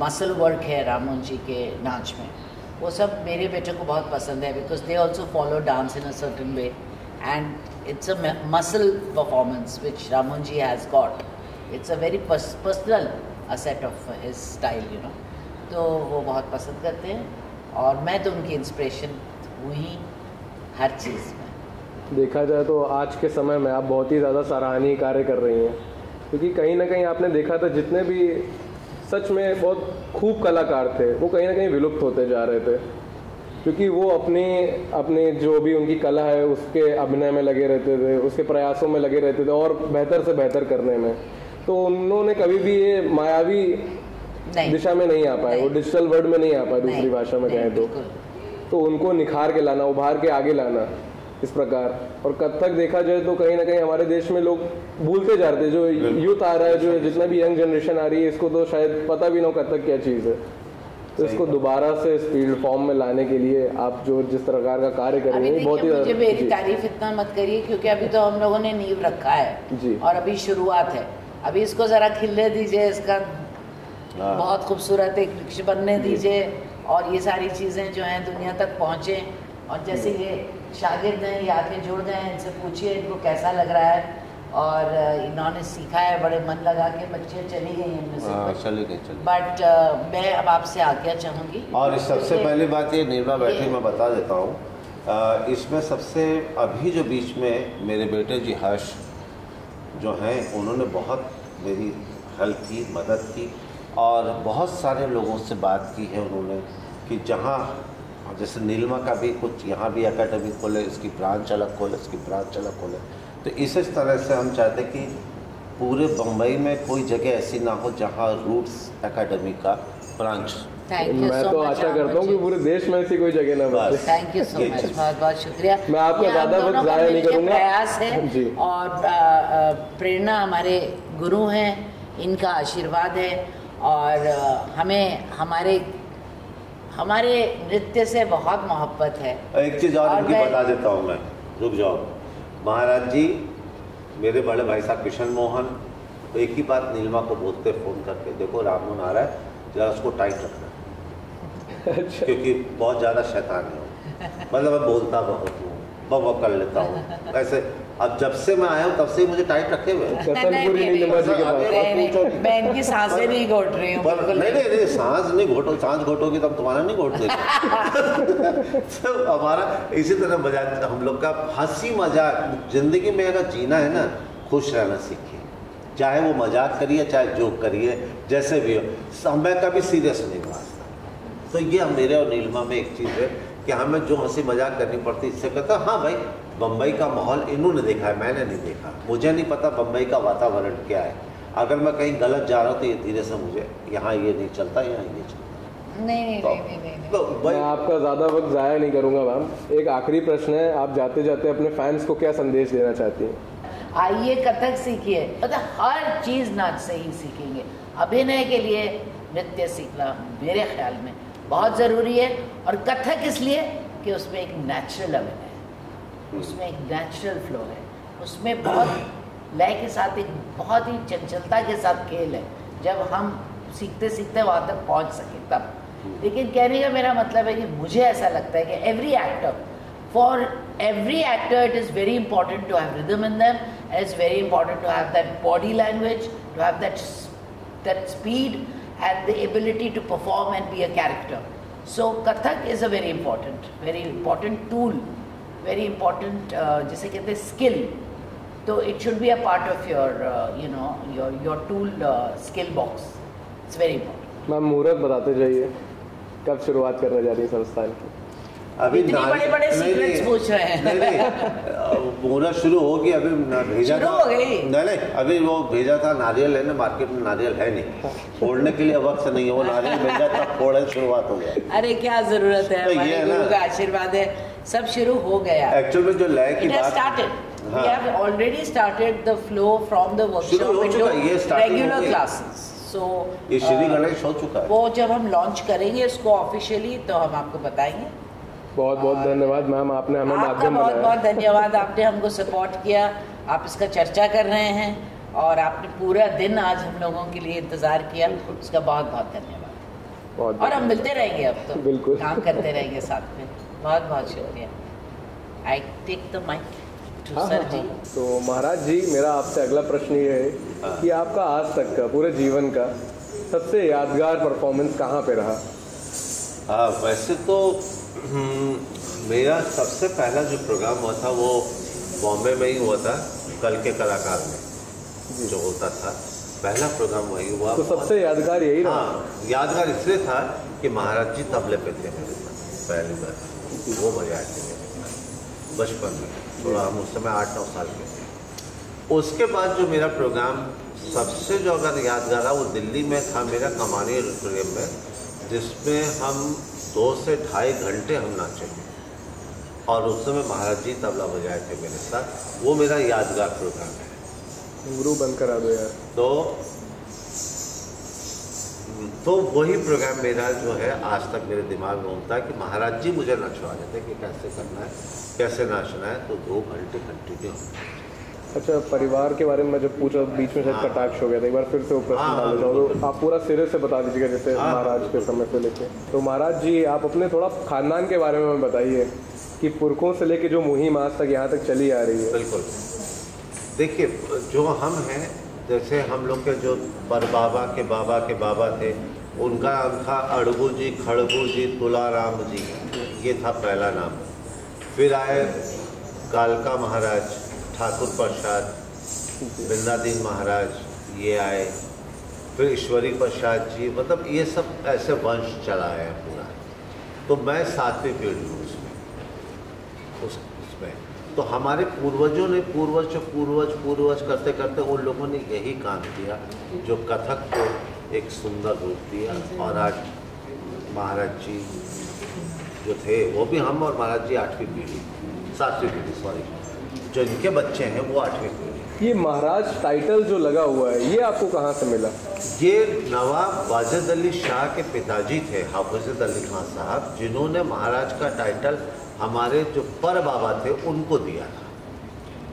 मसल वर्क है रामोन जी के नाच में। वो सब मेरे बेटे को बहुत पसंद है because they also follow dance in a certain way and it's a muscle performance which Ramon ji has got it's a very personal set of his style you know तो वो बहुत पसंद करते हैं और मैं तो उनकी इंस्पिरेशन हुई हर चीज़। देखा जाए तो आज के समय में आप बहुत ही ज़्यादा सराहनीय कार्य कर रही हैं। क्योंकि कहीं ना कहीं आपने देखा था जितने भी सच में बहुत खूब कलाकार थे वो कहीं ना कहीं विलुप्त होते जा रहे थे। क्योंकि वो अपनी अपने जो भी उनकी कला है उसके अभिनय में लगे रहते थे उसके प्रयासों में लगे रहते थे और बेहतर से बेहतर करने में। तो उन्होंने कभी भी ये मायावी दिशा में नहीं आ पाए वो डिजिटल वर्ल्ड में नहीं आ पाए दूसरी भाषा में कहें तो। तो उनको निखार के लाना उभार के आगे लाना इस प्रकार। और कथक देखा जाए तो कहीं ना कहीं हमारे देश में लोग भूलते जा रहे थे जो यूथ आ रहा है जो जितना भी यंग जनरेशन आ रही है इसको तो शायद पता भी ना हो कथक क्या चीज़ है। तो इसको दोबारा से इस फ़ील्ड फॉर्म में लाने के लिए आप जो जिस प्रकार का कार्य कर रही हैं बहुत ही मुझे मेरी तारीफ़ इतना मत करिए क्योंकि अभी तो हम लोगों ने नींव रखा है जी। और अभी शुरुआत है। अभी इसको जरा खिलने दीजिए इसका हाँ। बहुत खूबसूरत एक वृक्ष बनने दीजिए और ये सारी चीज़ें जो हैं दुनिया तक पहुँचे। और जैसे ये शागिर्द हैं ये आके जुड़ गए हैं इनसे पूछिए इनको कैसा लग रहा है। और इन्होंने सीखा है बड़े मन लगा के बच्चे चली गई हैं इनमें हाँ से चलिए गए चलिए बट मैं अब आपसे आज्ञा चाहूँगी और सबसे पहली बात ये निर्मा बैठी मैं बता देता हूँ। इसमें सबसे अभी जो बीच में मेरे बेटे जी हर्ष जो हैं उन्होंने बहुत मेरी हेल्प की मदद की और बहुत सारे लोगों से बात की है उन्होंने कि जहाँ जैसे नीलमा का भी कुछ यहाँ भी एकेडमी खोले इसकी ब्रांच अलग खोले इसकी ब्रांच अलग खोले तो इस तरह से हम चाहते कि पूरे बम्बई में कोई जगह ऐसी ना हो जहाँ रूट्स एकेडमी का ब्रांच मैं so तो आशा करता हूँ कि पूरे देश में ऐसी कोई जगह ना बस। थैंक यू सो मच बहुत बहुत शुक्रिया मैं आपका ज़्यादा वक्त ज़ाया नहीं करूँगा। प्रयास है जी। और प्रेरणा हमारे गुरु हैं इनका आशीर्वाद है और हमें हमारे हमारे नृत्य से बहुत मोहब्बत है। एक चीज़ और और इनकी बता देता हूँ मैं। रुक जाओ। महाराज जी मेरे बड़े भाई साहब किशन मोहन तो एक ही बात नीलमा को बोलते फ़ोन करके देखो राममोहन आ रहा है जरा उसको टाइट रखना। अच्छा। क्योंकि बहुत ज़्यादा शैतान है। मतलब मैं बोलता बहुत हूँ बक कर लेता हूँ। ऐसे अब जब से मैं आया हूँ तब से ही मुझे टाइट रखे हुए हैं। कसम नहीं के नहीं, मैं साँसें नहीं घोट रही हूँ नहीं नहीं। नहीं नहीं सांस नहीं घोटो सांस घोटोगी तब तुम्हारा नहीं घोट देगा तो हमारा इसी तरह मज़ाक हम लोग का हँसी मज़ाक ज़िंदगी में अगर जीना है ना खुश रहना सीखिए। चाहे वो मज़ाक करिए चाहे जोक करिए जैसे भी हो। समय का भी सीरियस नहीं हुआ। तो ये मेरे और नीलमा में एक चीज़ है कि हमें जो हँसी मज़ाक करनी पड़ती है इससे कहता हाँ भाई बम्बई का माहौल इन्होंने देखा है मैंने नहीं देखा। मुझे नहीं पता बम्बई का वातावरण क्या है। अगर मैं कहीं गलत जा रहा हूँ तो ये धीरे से मुझे यहाँ ये नहीं चलता यहाँ ये चलता। नहीं नहीं तो, नहीं नहीं नहीं नहीं। तो मैं आपका ज़्यादा वक्त ज़ाया नहीं करूँगा मैम। एक आखिरी प्रश्न है आप जाते जाते अपने फैंस को क्या संदेश देना चाहती हैं? आइए कथक सीखिए। मतलब हर चीज़ नाच से ही सीखेंगे। अभिनय के लिए नृत्य सीखना मेरे ख्याल में बहुत ज़रूरी है। और कथक इसलिए कि उसमें एक नेचुरल अभिनय उसमें एक नेचुरल फ्लो है। उसमें बहुत लय के साथ, एक बहुत ही चंचलता के साथ खेल है। जब हम सीखते सीखते वहाँ तक पहुँच सकें, तब। लेकिन कहने का मेरा मतलब है कि मुझे ऐसा लगता है कि every actor for every actor it is very important to have rhythm in them and is very important to have that body language to have that that speed and the ability to perform and be a character so Kathak is a very important very important tool tool very uh, जिसे कहते हैं skill. तो it should be a part of your uh, you know your your tool uh, skill box. It's very important. Ma'am मुहूर्त बताते जाइए। कब शुरुआत करने जा रही है संस्थान की अभी इतने बड़े-बड़े नहीं, secrets नहीं, पूछ रहे हैं। नहीं नहीं मुहूर्त शुरू हो गया अभी न- भेजा शुरू था। हो गई? नहीं नहीं अभी वो भेजा था नारियल लेने मार्केट में नारियल है नहीं। फोड़ने के लिए वक्त नहीं है वो नारियल भेजा था फोड़ने शुरुआत हो गया। अरे क्या ज़रूरत है तो ये हमारे है ना। गुरु का आशीर्वाद है। सब शुरू हो गया। एक्चुअल में जो लय की बात started. हाँ। We have already started the flow from the शुरू workshop into regular classes. सो ये श्री गणेश हो चुका है। वो जब हम लॉन्च करेंगे इसको ऑफिशियली तो हम आपको बताएँगे। बहुत बहुत धन्यवाद मैम आपने हमें माध्यम बहुत बनाया। बहुत धन्यवाद आपने हमको सपोर्ट किया। आप इसका चर्चा कर रहे हैं और आपने पूरा दिन आज हम लोगों के लिए इंतज़ार किया। उसका बहुत बहुत धन्यवाद। और हम मिलते रहेंगे अब तो। बिल्कुल। काम करते रहेंगे साथ में। बहुत बहुत शुक्रिया। आई टेक द माइक हाँ, हाँ, हाँ। तो महाराज जी मेरा आपसे अगला प्रश्न ये है कि आपका आज तक का पूरे जीवन का सबसे यादगार परफॉर्मेंस कहाँ पे रहा? हाँ वैसे तो हम्म, मेरा सबसे पहला जो प्रोग्राम हुआ था वो बॉम्बे में ही हुआ था कल के कलाकार में जो। होता था। पहला प्रोग्राम वही हुआ। तो सबसे यादगार यही रहा? हाँ यादगार इसलिए था कि महाराज जी तबले पे थे मेरे साथ पहली बार। वो बजाए थे। मेरे साथ बचपन में थोड़ा हम उस समय आठ नौ साल के थे। उसके बाद जो मेरा प्रोग्राम सबसे जो अगर यादगार रहा वो दिल्ली में था मेरा कमानी ऑडिटोरियम में जिसमें हम दो से ढाई घंटे हम नाचे और उस समय महाराज जी तबला बजाए थे मेरे साथ। वो मेरा यादगार प्रोग्राम है। गुरु बंद करा दो यार। तो तो वही प्रोग्राम मेरा जो है आज तक मेरे दिमाग में होता है कि महाराज जी मुझे नचवा देते कि कैसे करना है कैसे नाचना है तो दो घंटे कंटिन्यू अच्छा परिवार के बारे में मैं जब पूछा बीच में शायद हाँ। कटाक्ष हो गया था एक बार फिर से वो प्रश्न हाँ, हाँ, डाल हूँ तो आप पूरा सिरे से बता दीजिएगा जैसे हाँ, महाराज के समय से लेके। तो महाराज जी आप अपने थोड़ा खानदान के बारे में बताइए कि पुरखों से लेके जो मुहिम आज तक यहाँ तक चली आ रही है। बिल्कुल। देखिए जो हम हैं जैसे हम लोग के जो पर बाबा के बाबा के बाबा थे, उनका नाम था अड़गू जी खड़गू जी तुलाराम जी ये था पहला नाम। फिर आए कालका महाराज, ठाकुर प्रसाद, बिंदादीन महाराज, ये आए। फिर ईश्वरी प्रसाद जी मतलब ये सब ऐसे वंश चला है पूरा। तो मैं सातवीं पीढ़ी हूँ उसमें। उस तो हमारे पूर्वजों ने पूर्वज पूर्वज पूर्वज करते करते उन लोगों ने यही काम किया जो कथक को एक सुंदर रूप दिया। और आज महाराज जी जो थे वो भी हम और महाराज जी आठवीं पीढ़ी सातवीं पीढ़ी सॉरी जो इनके बच्चे हैं वो आठवीं पीढ़ी। ये महाराज टाइटल जो लगा हुआ है ये आपको कहाँ से मिला? ये नवाब वाजिद अली शाह के पिताजी थे हाफिज अली खान साहब जिन्होंने महाराज का टाइटल हमारे जो पर बाबा थे, उनको दिया था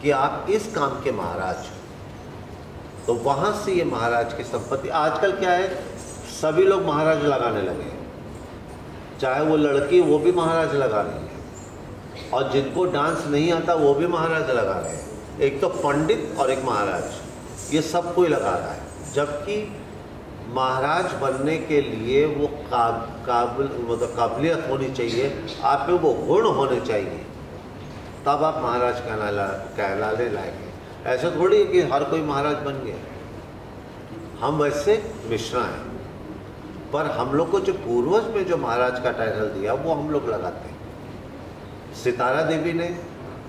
कि आप इस काम के महाराज हो। तो वहाँ से ये महाराज की संपत्ति, आजकल क्या है, सभी लोग महाराज लगाने लगे हैं। चाहे वो लड़की, वो भी महाराज लगा रही है। और जिनको डांस नहीं आता, वो भी महाराज लगा रहे हैं। एक तो पंडित और एक महाराज, ये सब कोई लगा रहा है। जबकि महाराज बनने के लिए वो काबिल मतलब काबिलियत होनी चाहिए, आप में वो गुण होने चाहिए। तब आप महाराज कहला कहलाने हैं। ऐसा थोड़ी है कि हर कोई महाराज बन गया। हम वैसे मिश्रा हैं। पर हम लोग को जो पूर्वज में जो महाराज का टाइटल दिया, वो हम लोग लगाते हैं। सितारा देवी ने,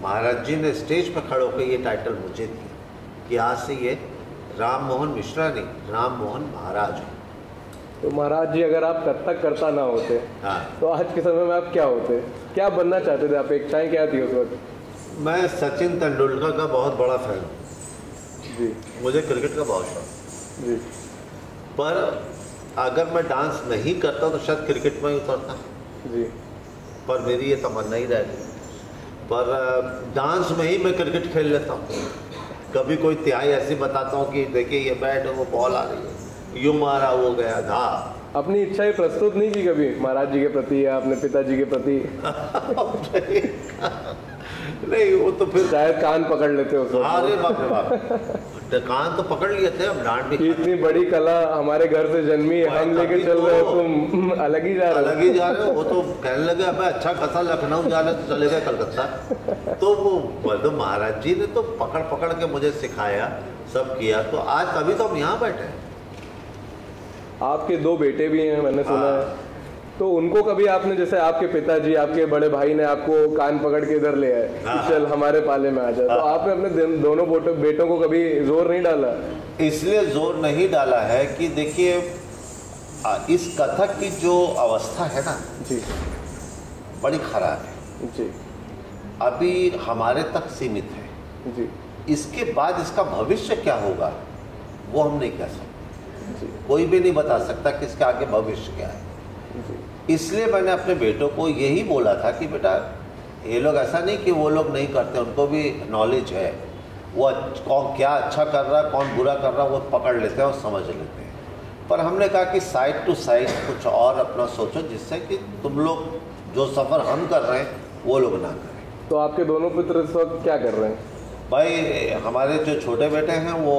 महाराज जी ने स्टेज पर खड़े होकर ये टाइटल मुझे दिया कि आज से ये राम मोहन मिश्रा नहीं राम मोहन महाराज हो। तो महाराज जी अगर आप कथक करता ना होते हाँ। तो आज के समय में आप क्या होते? क्या बनना चाहते थे आप? अपेक्षाएँ क्या थी उस वक्त? मैं सचिन तेंदुलकर का बहुत बड़ा फ़ैन हूँ। जी। मुझे क्रिकेट का बहुत शौक। जी। पर अगर मैं डांस नहीं करता तो शायद क्रिकेट में ही उतरता। जी। पर मेरी ये तमन्ना ही रह गई पर डांस में ही मैं क्रिकेट खेल लेता हूँ। कभी कोई तिहाई ऐसी बताता हूँ कि देखिए ये बैट है वो बॉल आ रही है। यू मारा वो गया था। अपनी इच्छाएँ प्रस्तुत नहीं की कभी महाराज जी के प्रति या अपने पिताजी के प्रति? नहीं वो तो फिर शायद कान पकड़ लेते अरे वक्त बाप रे बाप। कान तो पकड़ लिए थे हम डांट भी इतनी बड़ी कला हमारे घर से जन्मी है, हम लेके चल रहे हो तुम अलग ही जा रहे अलग ही जा रहे हो वो तो कहने लगे अबे अच्छा खासा लखनऊ जा रहे तो चले गए कलकत्ता। तो वो दो महाराज जी ने तो पकड़ पकड़ के मुझे सिखाया सब किया। तो आज तभी तो हम यहाँ बैठे हैं। आपके दो बेटे भी हैं मैंने सुना है। हाँ। तो उनको कभी आपने जैसे आपके पिताजी आपके बड़े भाई ने आपको कान पकड़ के इधर ले आए हाँ। चल हमारे पाले में आ जा। तो आपने अपने दोनों बेटों को कभी ज़ोर नहीं डाला? इसलिए ज़ोर नहीं डाला है कि देखिए इस कथक की जो अवस्था है ना जी। बड़ी खराब है। जी। अभी हमारे तक सीमित है। जी। इसके बाद इसका भविष्य क्या होगा वो हम नहीं कह सकते। कोई भी नहीं बता सकता कि इसके आगे भविष्य क्या है। इसलिए मैंने अपने बेटों को यही बोला था कि बेटा ये लोग ऐसा नहीं कि वो लोग नहीं करते उनको भी नॉलेज है। वो कौन क्या अच्छा कर रहा है कौन बुरा कर रहा है वो पकड़ लेते हैं और समझ लेते हैं। पर हमने कहा कि साइड टू साइड कुछ और अपना सोचो जिससे कि तुम लोग जो सफ़र हम कर रहे हैं वो लोग ना करें। तो आपके दोनों पुत्र इस वक्त क्या कर रहे हैं? भाई हमारे जो छोटे बेटे हैं वो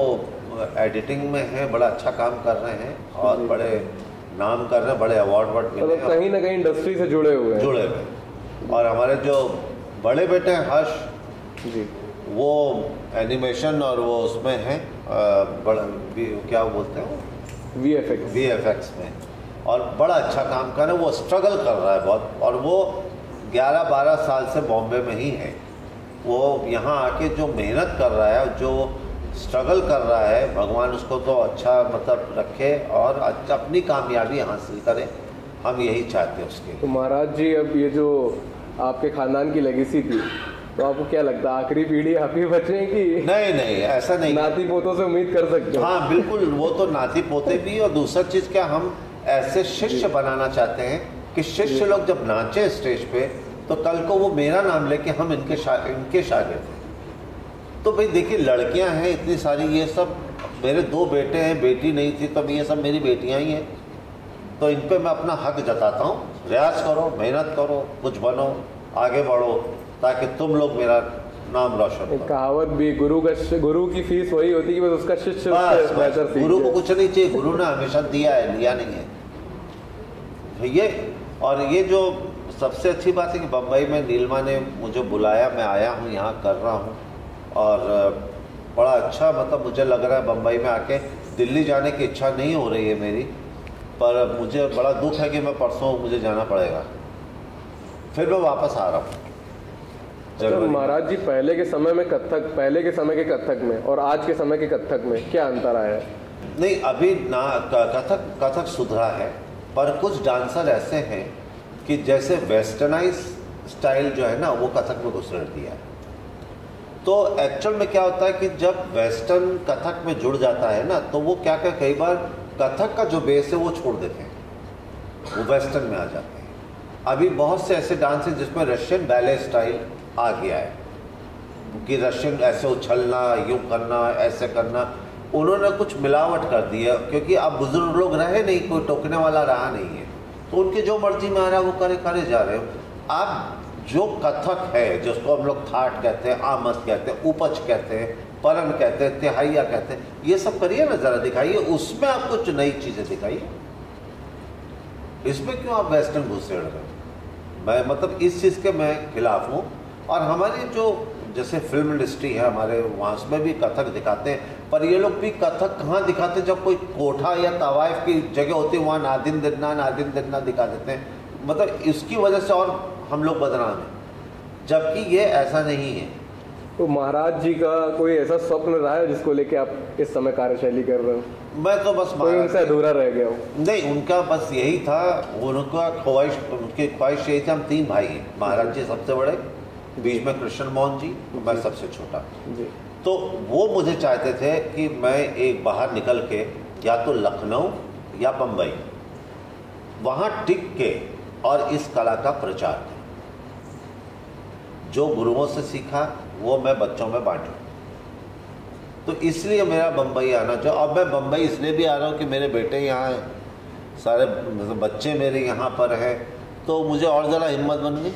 एडिटिंग में हैं बड़ा अच्छा काम कर रहे हैं और बड़े नाम कर रहे हैं बड़े अवार्ड वार्ड मिले मतलब कहीं ना कहीं इंडस्ट्री से जुड़े हुए हैं। जुड़े हुए और हमारे जो बड़े बेटे हैं हर्ष जी। वो एनिमेशन और वो उसमें हैं बड़ा क्या बोलते हैं? V F X V F X में। और बड़ा अच्छा काम कर रहे हैं वो स्ट्रगल कर रहा है बहुत। और वो 11-12 साल से बॉम्बे में ही है। वो यहाँ आके जो मेहनत कर रहा है जो स्ट्रगल कर रहा है भगवान उसको तो अच्छा मतलब रखे और अच्छा अपनी कामयाबी हासिल करे। हम यही चाहते हैं उसके तो महाराज जी अब ये जो आपके खानदान की लेगेसी थी तो आपको क्या लगता है आखिरी पीढ़ी आप ही बचे हैं कि नहीं नहीं ऐसा नहीं। नाती पोतों से उम्मीद कर सकते हो। हाँ बिल्कुल वो तो नाती पोते भी और दूसरा चीज़ क्या हम ऐसे शिष्य बनाना चाहते हैं कि शिष्य लोग जब नाचे स्टेज पे तो कल को वो मेरा नाम लेके हम इनके शा, इनके शागिर्द हैं। तो भाई देखिए लड़कियाँ हैं इतनी सारी ये सब मेरे दो बेटे हैं बेटी नहीं थी तब ये सब मेरी बेटियाँ ही हैं। तो इन पर मैं अपना हक जताता हूँ रियाज करो मेहनत करो कुछ बनो आगे बढ़ो ताकि तुम लोग मेरा नाम रोशन एक कहावत भी गुरु का गुरु की फ़ीस वही होती है कि बस उसका शिष्य बस बस गुरु को कुछ नहीं चाहिए गुरु ने हमेशा दिया है लिया नहीं है। तो ये और ये जो सबसे अच्छी बात है कि बम्बई में नीलमा ने मुझे बुलाया मैं आया हूँ यहाँ कर रहा हूँ। और बड़ा अच्छा मतलब मुझे लग रहा है बम्बई में आके दिल्ली जाने की इच्छा नहीं हो रही है मेरी पर मुझे बड़ा दुख है कि मैं परसों मुझे जाना पड़ेगा। फिर मैं वापस आ रहा हूँ। अच्छा, महाराज जी पहले के समय में कथक पहले के समय के कथक में और आज के समय के कथक में क्या अंतर आया? है नहीं अभी ना कथक कथक सुधरा है पर कुछ डांसर ऐसे हैं कि जैसे वेस्टर्नाइज स्टाइल जो है ना वो कथक में घुस दिया है। तो एक्चुअल में क्या होता है कि जब वेस्टर्न कथक में जुड़ जाता है ना तो वो क्या क्या, कई बार कथक का जो बेस है वो छोड़ देते हैं। वो वेस्टर्न में आ जाते हैं। अभी बहुत से ऐसे डांस हैं जिसमें रशियन बैले स्टाइल आ गया है। कि रशियन ऐसे उछलना, यूँ करना, ऐसे करना, उन्होंने कुछ मिलावट कर दी है, क्योंकि अब बुज़ुर्ग लोग रहे नहीं, कोई टोकने वाला रहा नहीं है। तो उनके जो मर्ज़ी में आ रहा है, वो करे करे जा रहे हो। आप जो कथक है, जिसको हम लोग थाट कहते हैं, आमद कहते हैं, उपज कहते हैं परन कहते हैं, तिहाइया कहते हैं, ये सब करिए ना ज़रा दिखाइए, उसमें आप कुछ नई चीज़ें दिखाइए। इसमें क्यों आप वेस्टर्न घुसेड़ रहे मैं मतलब इस चीज़ के मैं खिलाफ हूँ। और हमारी जो, जैसे फ़िल्म इंडस्ट्री है, हमारे वहाँ उसमें भी कथक दिखाते हैं, पर ये लोग भी कथक कहाँ दिखाते जब कोई कोठा या तवाइफ की जगह होती है, वहाँ नादिन दिन्ना नादिन दिन्ना दिखा देते हैं। मतलब इसकी वजह से और हम लोग बदनाम हैं। जबकि ये ऐसा नहीं है। तो महाराज जी का कोई ऐसा स्वप्न रहा है जिसको लेके आप इस समय कार्यशैली कर रहे हो? मैं तो बस कोई उनसे अधूरा रह गया हो? नहीं उनका बस यही था। उनका ख्वाहिश उनकी ख्वाहिश यही थी हम तीन भाई हैं। महाराज जी सबसे बड़े बीच में कृष्ण मोहन जी मैं सबसे छोटा। तो वो मुझे चाहते थे कि मैं एक बाहर निकल के या तो लखनऊ या बम्बई वहाँ टिक के और इस कला का प्रचार करूँ। जो गुरुओं से सीखा वो मैं बच्चों में बांटूं। तो इसलिए मेरा बम्बई आना जो अब मैं बम्बई इसलिए भी आ रहा हूँ कि मेरे बेटे यहाँ हैं। सारे बच्चे मेरे यहाँ पर हैं। तो मुझे और ज़रा हिम्मत बन गई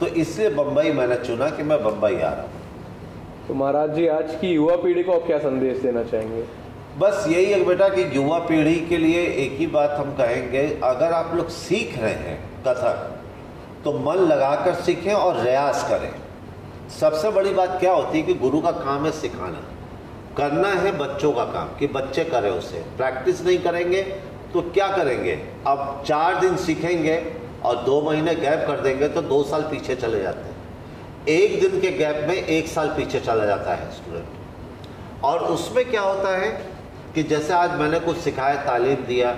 तो इसलिए बम्बई मैंने चुना कि मैं बम्बई आ रहा हूँ। तो महाराज जी आज की युवा पीढ़ी को आप क्या संदेश देना चाहेंगे? बस यही है बेटा कि युवा पीढ़ी के लिए एक ही बात हम कहेंगे अगर आप लोग सीख रहे हैं कथक तो मन लगाकर सीखें और रियाज करें। सबसे बड़ी बात क्या होती है कि गुरु का काम है सिखाना। करना है बच्चों का काम कि बच्चे करें उसे। प्रैक्टिस नहीं करेंगे तो क्या करेंगे? अब चार दिन सीखेंगे और दो महीने गैप कर देंगे तो दो साल पीछे चले जाते हैं। एक दिन के गैप में एक साल पीछे चला जाता है स्टूडेंट और उसमें क्या होता है कि जैसे आज मैंने कुछ सिखाया, तालीम दिया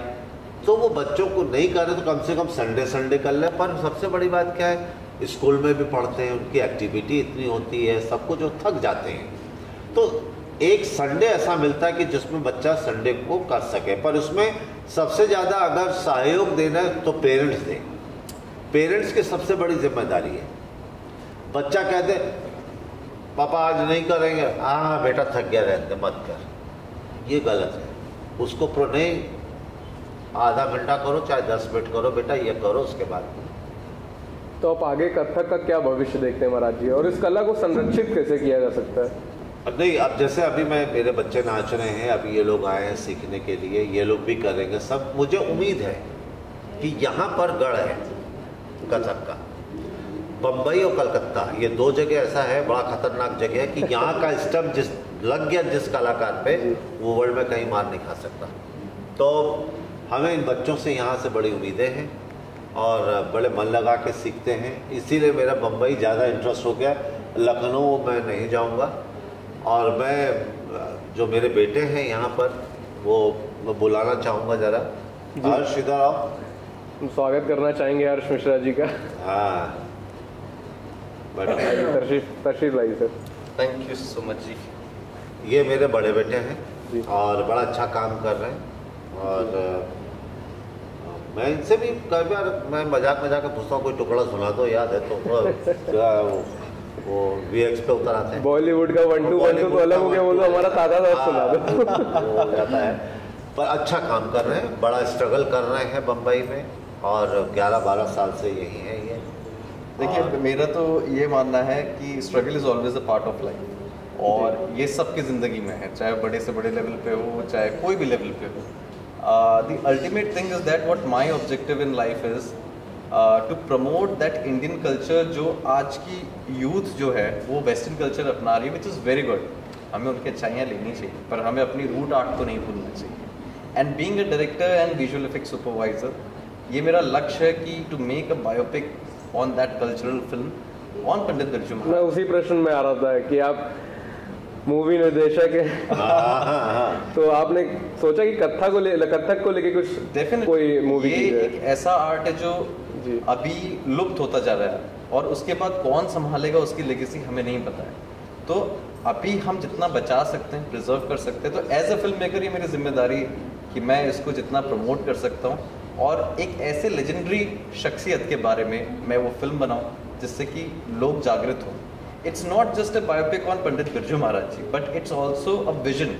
तो वो बच्चों को नहीं कर रहे तो कम से कम संडे संडे कर ले। पर सबसे बड़ी बात क्या है? स्कूल में भी पढ़ते हैं, उनकी एक्टिविटी इतनी होती है सबको जो थक जाते हैं। तो एक संडे ऐसा मिलता है कि जिसमें बच्चा संडे को कर सके। पर उसमें सबसे ज़्यादा अगर सहयोग देना है तो पेरेंट्स दें। पेरेंट्स की सबसे बड़ी ज़िम्मेदारी है। बच्चा कहते पापा, आज नहीं करेंगे। हाँ हाँ बेटा, थक गया रहते मत कर। ये गलत है। उसको प्रो नहीं आधा घंटा करो चाहे दस मिनट करो बेटा ये करो उसके बाद। तो आप आगे कथक का क्या भविष्य देखते हैं महाराज जी? और इस कला को संरक्षित कैसे किया जा सकता है? अब नहीं अब जैसे अभी मैं मेरे बच्चे नाच रहे हैं अभी ये लोग आए हैं सीखने के लिए ये लोग भी करेंगे सब मुझे उम्मीद है कि यहाँ पर गढ़ है कथक का। बम्बई और कलकत्ता ये दो जगह ऐसा है बड़ा खतरनाक जगह है कि यहाँ का स्टम्प जिस लग गया जिस कलाकार पे वो वर्ल्ड में कहीं मार नहीं खा सकता। तो हमें इन बच्चों से यहाँ से बड़ी उम्मीदें हैं और बड़े मन लगा के सीखते हैं। इसीलिए मेरा बम्बई ज़्यादा इंटरेस्ट हो गया। लखनऊ मैं नहीं जाऊँगा। और मैं जो मेरे बेटे हैं यहाँ पर वो मैं बुलाना चाहूँगा ज़रा। हर्ष इधर आओ। हम स्वागत करना चाहेंगे हर्ष मिश्रा जी का। हाँ। तशरीफ़ लाई sir. Thank you so much जी। ये मेरे बड़े बेटे हैं जी। और बड़ा अच्छा काम कर रहे हैं। और मैं इनसे भी कई बार मैं मज़ाक मज़ाक में पूछता हूँ कोई टुकड़ा सुना दो याद है तो वो वो- एक्स पे उतर आते हैं। बॉलीवुड का वन टू वन टू तो अलग हो गया वो तो हमारा ताज़ा दाद सुना दो। हाँ, हो जाता है। पर अच्छा काम कर रहे हैं बड़ा स्ट्रगल कर रहे हैं बम्बई में और 11-12 साल से यही है ये। देखिए मेरा तो ये मानना है कि struggle is always a part of life और ये सबकी ज़िंदगी में है चाहे बड़े से बड़े लेवल पे हो चाहे कोई भी लेवल पे हो। The ultimate thing is that what my objective in life is to promote that Indian culture जो आज की यूथ जो है, वो वेस्टर्न कल्चर अपना रही है विच इज़ वेरी गुड हमें उनकी अच्छाइयाँ लेनी चाहिए, पर हमें अपनी रूट आर्ट को नहीं भूलना चाहिए. And being a director and visual effect supervisor ये मेरा लक्ष्य है कि to make a biopic on that cultural film on Pandit Birju मैं उसी प्रश्न में आ रहा था कि आप मूवी निर्देशक हैं। हाँ। तो आपने सोचा कि कथा को ले कथक को लेके कुछ कोई मूवी ये एक ऐसा आर्ट है जो अभी लुप्त होता जा रहा है और उसके बाद कौन संभालेगा उसकी लेगेसी हमें नहीं पता है। तो अभी हम जितना बचा सकते हैं प्रिजर्व कर सकते हैं तो एज अ फ़िल्म मेकर ये मेरी ज़िम्मेदारी कि मैं इसको जितना प्रमोट कर सकता हूँ और एक ऐसे लेजेंडरी शख्सियत के बारे में मैं वो फ़िल्म बनाऊँ जिससे कि लोग जागृत हों। It's not just a biopic on Pandit Birju Maharaj ji but it's also a vision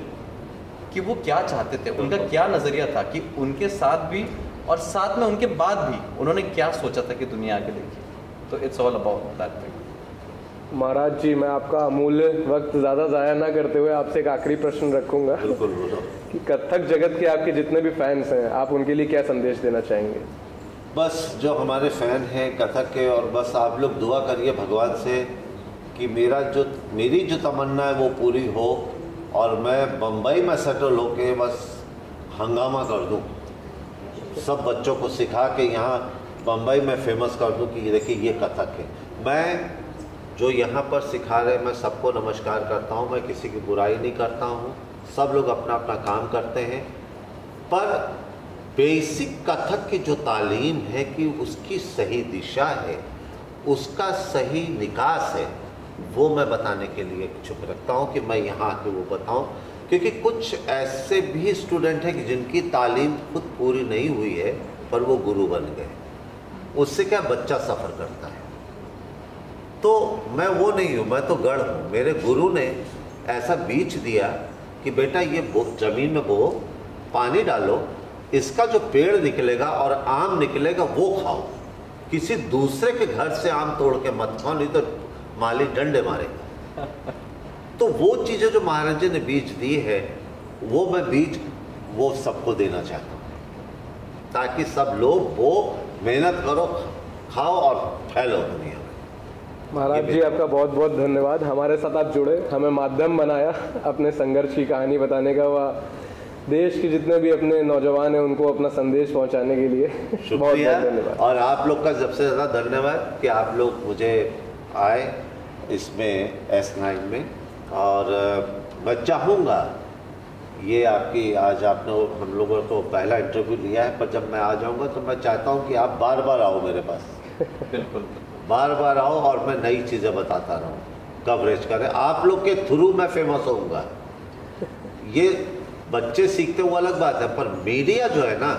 कि वो क्या चाहते थे उनका क्या नज़रिया था कि उनके साथ भी और साथ में उनके बाद भी उन्होंने क्या सोचा था कि दुनिया आगे देखी। तो it's all about that thing Maharaj ji मैं आपका अमूल्य वक्त ज़्यादा ज़ाया ना करते हुए आपसे एक आखिरी प्रश्न रखूँगा बिल्कुल कि कथक जगत के आपके जितने भी फैंस हैं आप उनके लिए क्या संदेश देना चाहेंगे? बस जो हमारे फ़ैन हैं कथक के और बस आप लोग दुआ करिए भगवान से कि मेरा जो, मेरी जो तमन्ना है वो पूरी हो और मैं बम्बई में सेटल होके बस हंगामा कर दूँ। सब बच्चों को सिखा के यहाँ बम्बई में फ़ेमस कर दूँ कि देखिए, ये कथक है। मैं जो यहाँ पर सिखा रहे मैं सबको नमस्कार करता हूँ, मैं किसी की बुराई नहीं करता हूँ। सब लोग अपना अपना काम करते हैं। पर बेसिक कथक की जो तालीम है कि उसकी सही दिशा है, उसका सही निकास है वो मैं बताने के लिए चुप रखता हूँ कि मैं यहाँ आके वो बताऊँ, क्योंकि कुछ ऐसे भी स्टूडेंट हैं कि जिनकी तालीम खुद पूरी नहीं हुई है, पर वो गुरु बन गए। उससे क्या बच्चा सफ़र करता है? तो मैं वो नहीं हूँ, मैं तो गढ़ हूँ। मेरे गुरु ने ऐसा बीज दिया कि बेटा ये ज़मीन में बो, पानी डालो, इसका जो पेड़ निकलेगा और आम निकलेगा, वो खाओ। किसी दूसरे के घर से आम तोड़ के मत खाओ, नहीं तो माली डंडे मारेगा तो वो चीज़ें जो महाराज जी ने बीज दी है वो मैं बीज वो सबको देना चाहता हूँ। ताकि सब लोग वो मेहनत करो खाओ और फैलो दुनिया में। महाराज जी आपका बहुत बहुत धन्यवाद। हमारे साथ आप जुड़े हमें माध्यम बनाया अपने संघर्ष की कहानी बताने का व देश के जितने भी अपने नौजवान हैं उनको अपना संदेश पहुँचाने के लिए बहुत बहुत धन्यवाद। और आप लोग का सबसे ज़्यादा धन्यवाद कि आप लोग मुझे आए। इसमें एस नाइन में। और मैं चाहूँगा ये आपकी आज आपने हम लोगों को पहला इंटरव्यू लिया है पर जब मैं आ जाऊँगा तो मैं चाहता हूँ कि आप बार बार आओ मेरे पास। बिल्कुल। बार बार आओ और मैं नई चीज़ें बताता रहूँ। कवरेज करें। आप लोग के थ्रू मैं फ़ेमस होऊँगा। ये बच्चे सीखते वो अलग बात है पर मीडिया जो है ना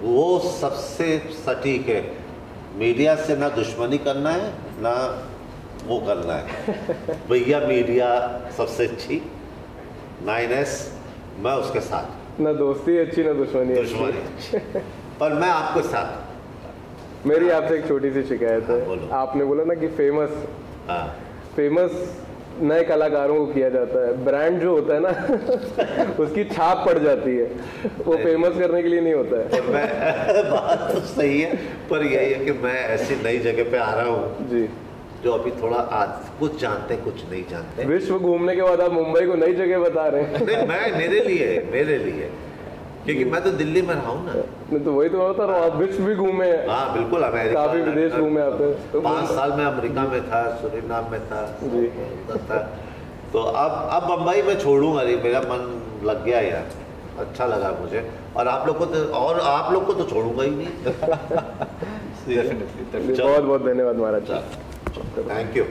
वो सबसे सटीक है। मीडिया से ना दुश्मनी करना है ना वो करना है। भैया मीडिया सबसे अच्छी नाइन एस मैं उसके साथ। ना दोस्ती अच्छी ना दुश्मनी दुश्मनी अच्छी। पर मैं आपके साथ। मेरी आपसे एक छोटी सी शिकायत हाँ, है बोलो। आपने बोला ना कि फ़ेमस हाँ। फ़ेमस नए कलाकारों को किया जाता है। ब्रांड जो होता है ना उसकी छाप पड़ जाती है। वो फ़ेमस करने के लिए नहीं होता है। मैं बात तो सही है पर यही है कि मैं ऐसी नई जगह पे आ रहा हूँ। जी। जो अभी थोड़ा आज कुछ जानते हैं कुछ नहीं जानते विश्व घूमने के बाद आप मुंबई को नई जगह बता रहे हैं। नहीं मैं मेरे लिए मेरे लिए क्योंकि मैं तो दिल्ली में रहा हूँ ना। मैं तो वही तो बता रहा हूँ आप विश्व भी घूमे हाँ। बिल्कुल अमेरिका काफ़ी विदेश घूमे आप तो पाँच साल में अमेरिका में था सुरीनाम में था जी। था तो अब अब बम्बई में छोड़ूँगा नहीं मेरा मन लग गया यार। अच्छा लगा मुझे। और आप लोग को तो और आप लोग को तो छोड़ूँगा ही नहीं। बहुत बहुत धन्यवाद महाराज जी। Thank you